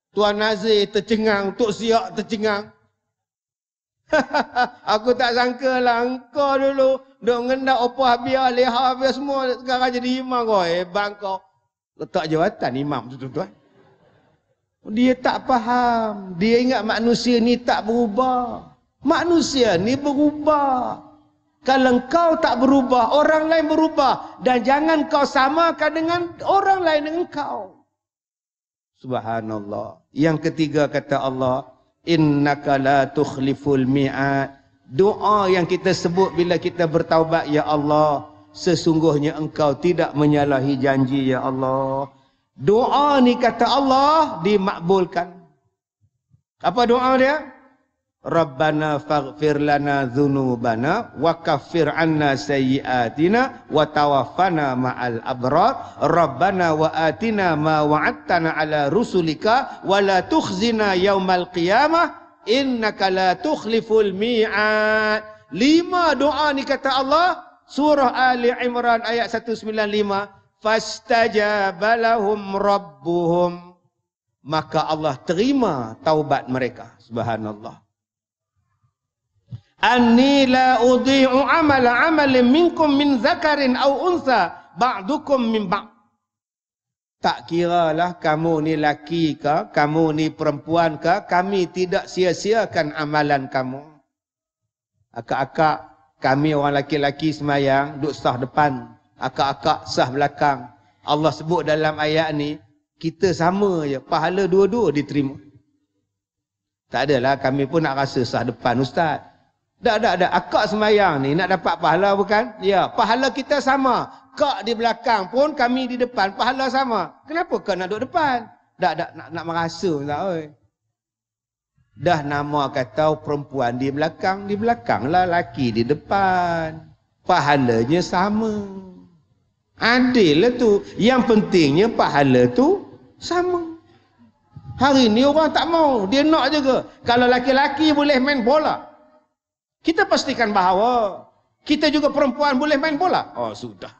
Tuan Nazir tercengang, Tok Siak tercengang. Aku tak sangka lah engkau dulu duk ngendak opah biar leha biar semua sekarang jadi imam kau. Hebat kau. Letak jawatan imam tu tuan-tuan. Dia tak faham. Dia ingat manusia ni tak berubah. Manusia ni berubah. Kalau kau tak berubah, orang lain berubah. Dan jangan kau samakan dengan orang lain dengan kau. Subhanallah. Yang ketiga kata Allah, innaka la tukhliful mi'ad. Doa yang kita sebut bila kita bertaubat ya Allah, sesungguhnya engkau tidak menyalahi janji ya Allah. Doa ni kata Allah dimakbulkan. Apa doa dia? Rabbana faghfir lana dhunubana wa kaffir anna sayyiatina wa tawaffana ma'al abrar. Rabbana wa atina ma wa'adtana ala rusulika wa la tukhzina yaumal qiyamah. Innaka la tukhliful mi'ad. Lima doa ni kata Allah. Surah Ali Imran ayat 195 fastajabalahum rabbuhum. Maka Allah terima taubat mereka. Subhanallah anni la udhi'u amala amalin minkum min zakarin aw unsa ba'dukum min ba' tak kiralah kamu ni laki ke, kamu ni perempuan ke, kami tidak sia-siakan amalan kamu. Akak-akak, kami orang laki-laki semayang, duduk sah depan. Akak-akak sah belakang. Allah sebut dalam ayat ni, kita sama je, pahala dua-dua diterima. Tak adalah kami pun nak rasa sah depan Ustaz. Tak ada, ada. Akak semayang ni nak dapat pahala bukan? Ya, pahala kita sama. Kak di belakang pun kami di depan. Pahala sama. Kenapa kau nak duduk depan? Tak ada, nak, nak merasa. Tak, oi. Dah nama kata perempuan di belakang. Di belakang lah laki di depan. Pahalanya sama. Adil lah tu. Yang pentingnya pahala tu sama. Hari ni orang tak mau. Dia nak juga. Kalau laki-laki boleh main bola. Kita pastikan bahawa kita juga perempuan boleh main bola. Oh sudah.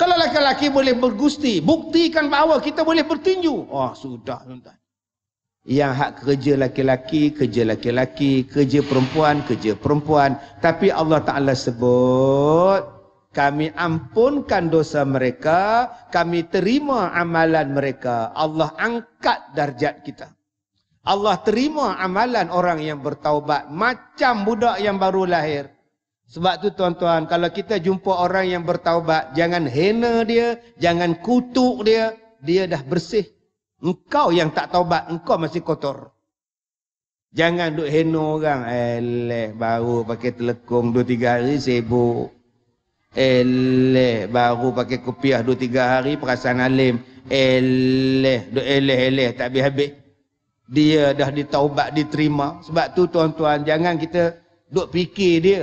Kalau laki-laki boleh bergusti, buktikan bahawa kita boleh bertinju. Oh sudah. Yang hak kerja laki-laki, kerja laki-laki, kerja perempuan, kerja perempuan. Tapi Allah Ta'ala sebut, kami ampunkan dosa mereka, kami terima amalan mereka. Allah angkat darjat kita. Allah terima amalan orang yang bertaubat macam budak yang baru lahir. Sebab tu tuan-tuan, kalau kita jumpa orang yang bertaubat, jangan hina dia, jangan kutuk dia, dia dah bersih. Engkau yang tak taubat, engkau masih kotor. Jangan duk hina orang, eleh baru pakai telekung 2 3 hari sibuk. Eleh baru pakai kopiah 2 3 hari perasaan alim. Eleh, duk eleh-eleh tak habis-habis dia dah ditaubat diterima sebab tu tuan-tuan jangan kita duk fikir dia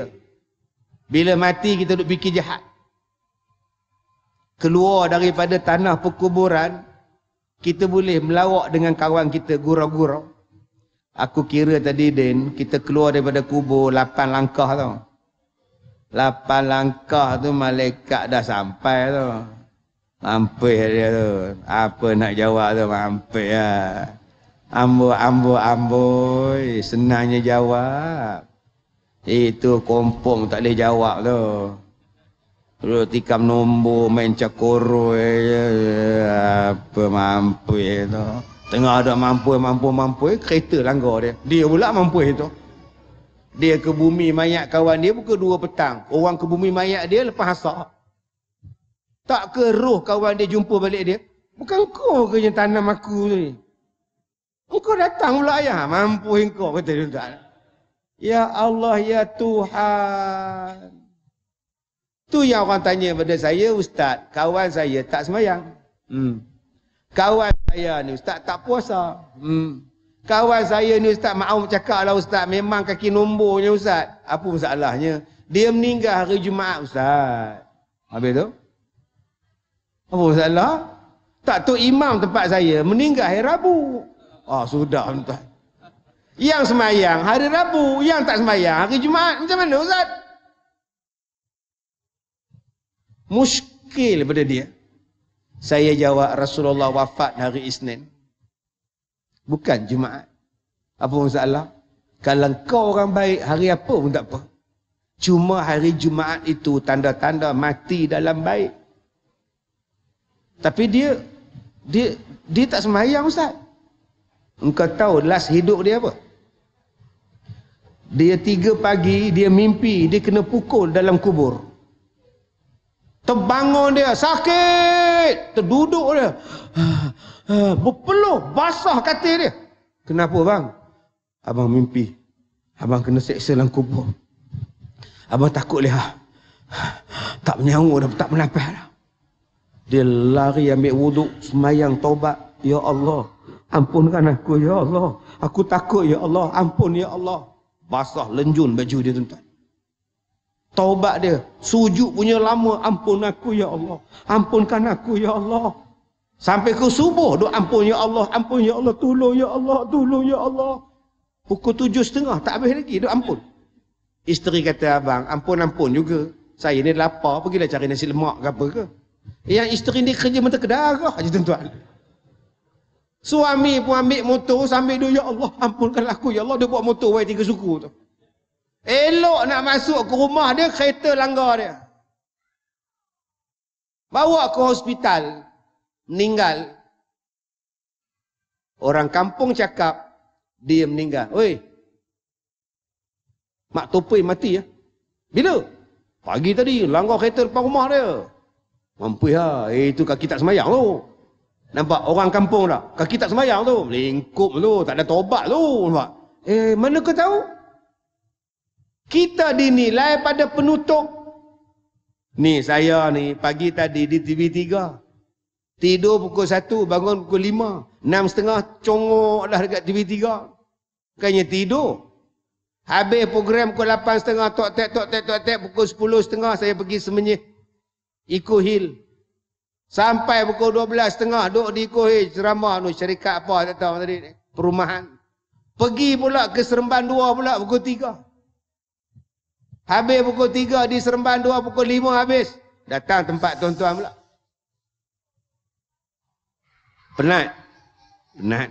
bila mati kita duk fikir jahat keluar daripada tanah perkuburan kita boleh melawak dengan kawan kita gurau-gurau Aku kira tadi Din, kita keluar daripada kubur lapan langkah tau. Lapan langkah tu malaikat dah sampai tu. Mampir dia tu. Apa nak jawab tu mampir lah. Ambo, ambo, amboi. Senangnya jawab. Itu kompong tak boleh jawab tu. Terus tikam nombor main cakoro Apa mampir tu. Tengah ada mampu, mampu, mampu, kereta langgar dia. Dia pula mampu itu. Dia ke bumi mayat kawan dia pukul dua petang. Orang ke bumi mayat dia lepas asak. Tak ke roh kawan dia jumpa balik dia. Bukan kau ke yang tanam aku ni. Engkau datang pula ya. Mampu engkau kata dia tak. Ya Allah, ya Tuhan. Tu yang orang tanya pada saya, Ustaz. Kawan saya tak semayang. Hmm. Kawan saya ni ustaz tak puasa. Hmm. Kawan saya ni ustaz maaf cakap lah ustaz. Memang kaki nombornya ustaz. Apa masalahnya? Dia meninggal hari Jumaat ustaz. Habis tu? Apa masalah? Tak tu imam tempat saya meninggal hari Rabu. Ah oh, sudah tuan. Yang semayang hari Rabu, yang tak semayang hari Jumaat. Macam mana ustaz? Muskil pada dia. Saya jawab Rasulullah wafat hari Isnin. Bukan Jumaat. Apa masalah? Kalau kau orang baik, hari apa pun tak apa. Cuma hari Jumaat itu tanda-tanda mati dalam baik. Tapi dia dia dia tak semayang Ustaz. Engkau tahu last hidup dia apa? Dia tiga pagi, dia mimpi, dia kena pukul dalam kubur. Terbangun dia, sakit. Terduduk dia. Berpeluh, basah katil dia. Kenapa bang? Abang mimpi. Abang kena seksa dalam kubur. Abang takut lihat. Tak menyangu dah, tak menapis dah. Dia lari ambil wuduk, semayang, taubat. Ya Allah, ampunkan aku ya Allah. Aku takut ya Allah, ampun ya Allah. Basah, lenjun baju dia tuan-tuan taubat dia. Sujud punya lama, ampun aku ya Allah. Ampunkan aku ya Allah. Sampai ke subuh, doa ampun ya Allah, ampun ya Allah, tolong ya Allah, tolong ya Allah. Pukul tujuh setengah, tak habis lagi, doa ampun. Isteri kata abang, ampun-ampun juga. Saya ni lapar, pergilah cari nasi lemak ke apa ke. Yang isteri ni kerja mata kedarah je tuan-tuan. Suami pun ambil motor sambil dia, ya Allah, ampunkanlah aku ya Allah. Dia buat motor, tiga suku tu. Elok nak masuk ke rumah dia, kereta langgar dia. Bawa ke hospital, meninggal. Orang kampung cakap, dia meninggal. Oi, Mak Topoi mati ya? Bila? Pagi tadi, langgar kereta depan rumah dia. Mampu ya, eh, itu kaki tak semayang tu. Nampak orang kampung tak? Kaki tak semayang tu. Lingkup tu, tak ada tobat tu. Nampak? Eh, mana kau tahu? Kita dinilai pada penutup. Ni saya ni pagi tadi di TV3. Tidur pukul 1, bangun pukul 5. 6 setengah congok dah dekat TV3. Bukannya tidur. Habis program pukul 8 setengah, tok tek, tok tek, tok tek, pukul 10 setengah saya pergi semenyih. Iko Hill. Sampai pukul 12 setengah, duduk di Iko Hill, ceramah tu, syarikat apa, tak tahu tadi, perumahan. Pergi pula ke Seremban 2 pula, pukul 3. Habis pukul 3 di Seremban 2 pukul 5 habis. Datang tempat tuan-tuan pula. Penat. Penat.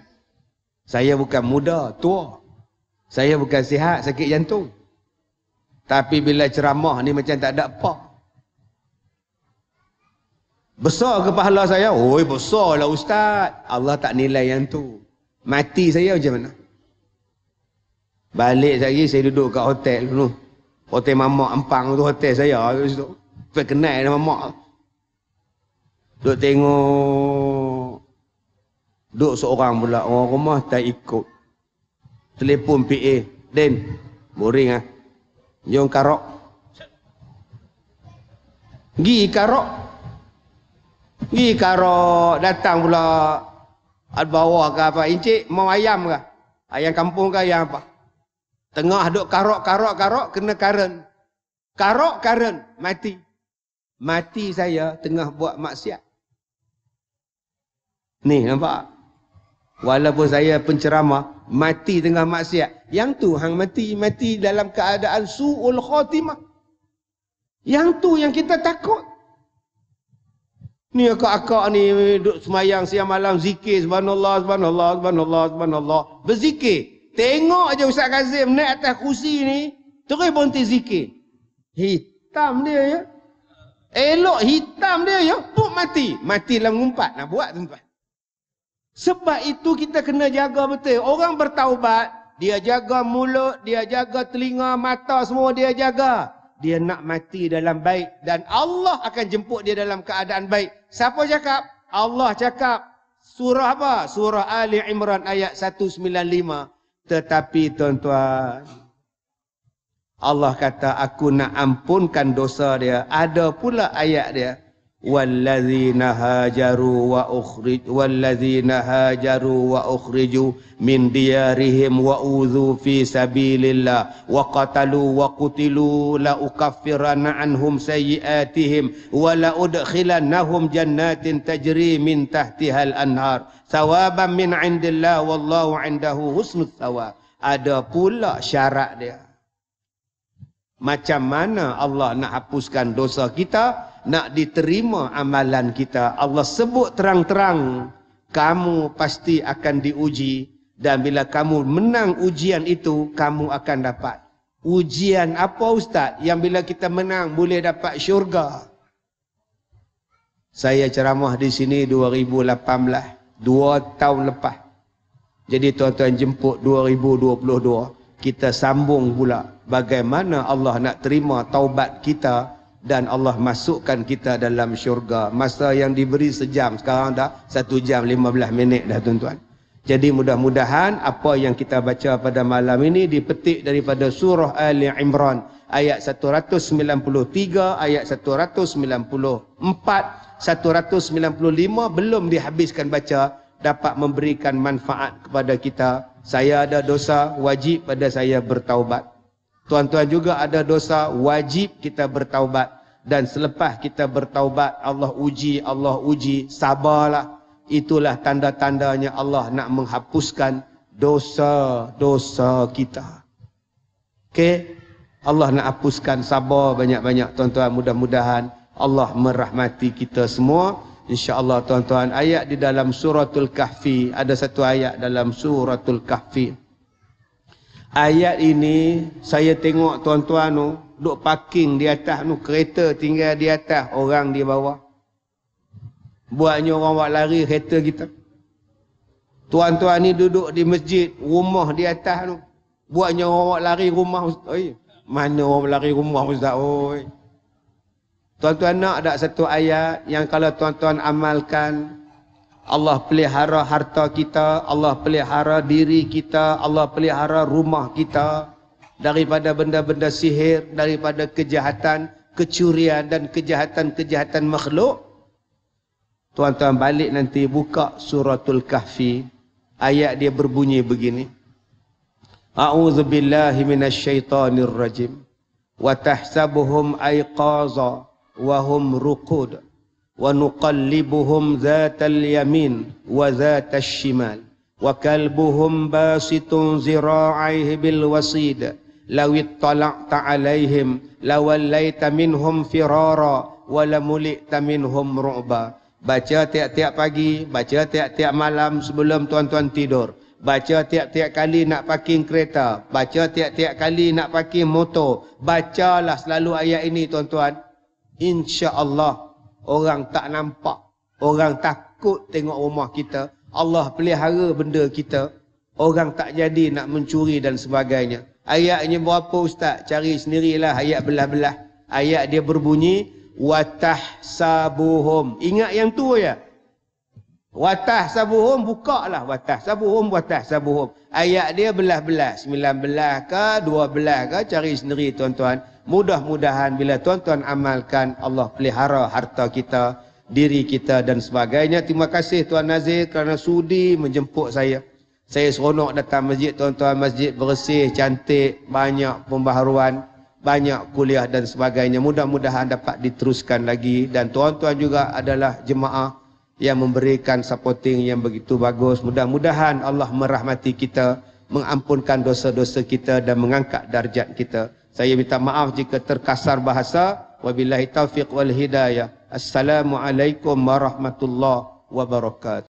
Saya bukan muda, tua. Saya bukan sihat, sakit jantung. Tapi bila ceramah ni macam tak ada apa. Besar ke pahala saya? Oi, besar lah ustaz. Allah tak nilai yang tu. Mati saya macam mana? Balik lagi saya duduk kat hotel dulu. Hotel Mamak Ampang tu hotel saya. Saya kenal nama Mamak. Duk tengok. Duk seorang pula orang rumah tak ikut. Telefon PA. Den. Boring ah. Jom karok. Gi karok. Gi karok. Datang pula. Ad bawah ke apa. Encik mau ayam ke? Ayam kampung ke ayam apa? Tengah duk karok, karok, karok, kena karen. Karok, karen, mati. Mati saya tengah buat maksiat. Ni nampak? Walaupun saya penceramah, mati tengah maksiat. Yang tu hang mati, mati dalam keadaan su'ul khotimah. Yang tu yang kita takut. Ni akak-akak ni duduk semayang siang malam zikir subhanallah subhanallah subhanallah subhanallah berzikir. Tengok aja Ustaz Kazim naik atas kursi ni terus berhenti zikir. Hitam dia ya. Elok hitam dia ya. Puk mati. Mati dalam ngumpat nak buat tuan Sebab itu kita kena jaga betul. Orang bertaubat, dia jaga mulut, dia jaga telinga, mata semua dia jaga dia nak mati dalam baik dan Allah akan jemput dia dalam keadaan baik. Siapa cakap? Allah cakap. Surah apa? Surah Ali Imran ayat 195. Tetapi tuan-tuan, Allah kata aku nak ampunkan dosa dia. Ada pula ayat dia. والذين هاجروا وأخرج والذين هاجروا وأخرجوا من ديارهم وأوذوا في سبيل الله وقتلوا وقتلوا لأكفرن عنهم سيئاتهم ولأدخلنهم جنات تجري من تحتها الأنهار ثوابا من عند الله والله عنده حسن الثواب ada pula syarat dia macam mana Allah nak hapuskan dosa kita nak diterima amalan kita. Allah sebut terang-terang, kamu pasti akan diuji dan bila kamu menang ujian itu, kamu akan dapat. Ujian apa Ustaz? Yang bila kita menang boleh dapat syurga. Saya ceramah di sini 2018, dua tahun lepas. Jadi tuan-tuan jemput 2022, kita sambung pula bagaimana Allah nak terima taubat kita dan Allah masukkan kita dalam syurga. Masa yang diberi sejam, sekarang dah satu jam lima belas minit dah tuan-tuan. Jadi mudah-mudahan apa yang kita baca pada malam ini dipetik daripada surah Ali Imran ayat 193, ayat 194, 195 belum dihabiskan baca dapat memberikan manfaat kepada kita. Saya ada dosa, wajib pada saya bertaubat. Tuan-tuan juga ada dosa, wajib kita bertaubat. Dan selepas kita bertaubat, Allah uji, Allah uji, sabarlah. Itulah tanda-tandanya Allah nak menghapuskan dosa-dosa kita. Okey? Allah nak hapuskan sabar banyak-banyak tuan-tuan. Mudah-mudahan Allah merahmati kita semua. InsyaAllah tuan-tuan. Ayat di dalam suratul kahfi. Ada satu ayat dalam suratul kahfi ayat ini saya tengok tuan-tuan tu duk parking di atas tu kereta tinggal di atas orang di bawah. Buatnya orang buat lari kereta kita. Tuan-tuan ni duduk di masjid rumah di atas tu buatnya orang buat lari rumah oi mana orang lari rumah ustaz oi. Tuan-tuan nak ada satu ayat yang kalau tuan-tuan amalkan Allah pelihara harta kita, Allah pelihara diri kita, Allah pelihara rumah kita daripada benda-benda sihir, daripada kejahatan, kecurian dan kejahatan-kejahatan makhluk. Tuan-tuan balik nanti buka suratul kahfi. Ayat dia berbunyi begini. A'udzu billahi minasyaitonir rajim. Wa tahsabuhum ayqaza wa hum ruqud wa nuqallibuhum zatal yamin wa zatal shimal wa kalbuhum basitun zira'aihi bil wasid law ittala'ta alaihim lawallaita minhum firara wa lamuli'ta minhum ru'ba baca tiap-tiap pagi baca tiap-tiap malam sebelum tuan-tuan tidur. Baca tiap-tiap kali nak parking kereta. Baca tiap-tiap kali nak parking motor. Bacalah selalu ayat ini tuan-tuan. insya-Allah Orang tak nampak. Orang takut tengok rumah kita. Allah pelihara benda kita. Orang tak jadi nak mencuri dan sebagainya. Ayatnya berapa ustaz? Cari sendirilah ayat belah-belah. Ayat dia berbunyi. Watah sabuhum. Ingat yang tu ya. Watah sabuhum buka lah. Watah sabuhum, watah sabuhum. Ayat dia belah-belah. Sembilan belah ke, dua belah ke. Cari sendiri tuan-tuan. Mudah-mudahan bila tuan-tuan amalkan Allah pelihara harta kita, diri kita dan sebagainya. Terima kasih Tuan Nazir kerana sudi menjemput saya. Saya seronok datang masjid tuan-tuan, masjid bersih, cantik, banyak pembaharuan, banyak kuliah dan sebagainya. Mudah-mudahan dapat diteruskan lagi dan tuan-tuan juga adalah jemaah yang memberikan supporting yang begitu bagus. Mudah-mudahan Allah merahmati kita, mengampunkan dosa-dosa kita dan mengangkat darjat kita. Saya minta maaf jika terkasar bahasa. Wabillahi taufiq wal hidayah. Assalamualaikum warahmatullahi wabarakatuh.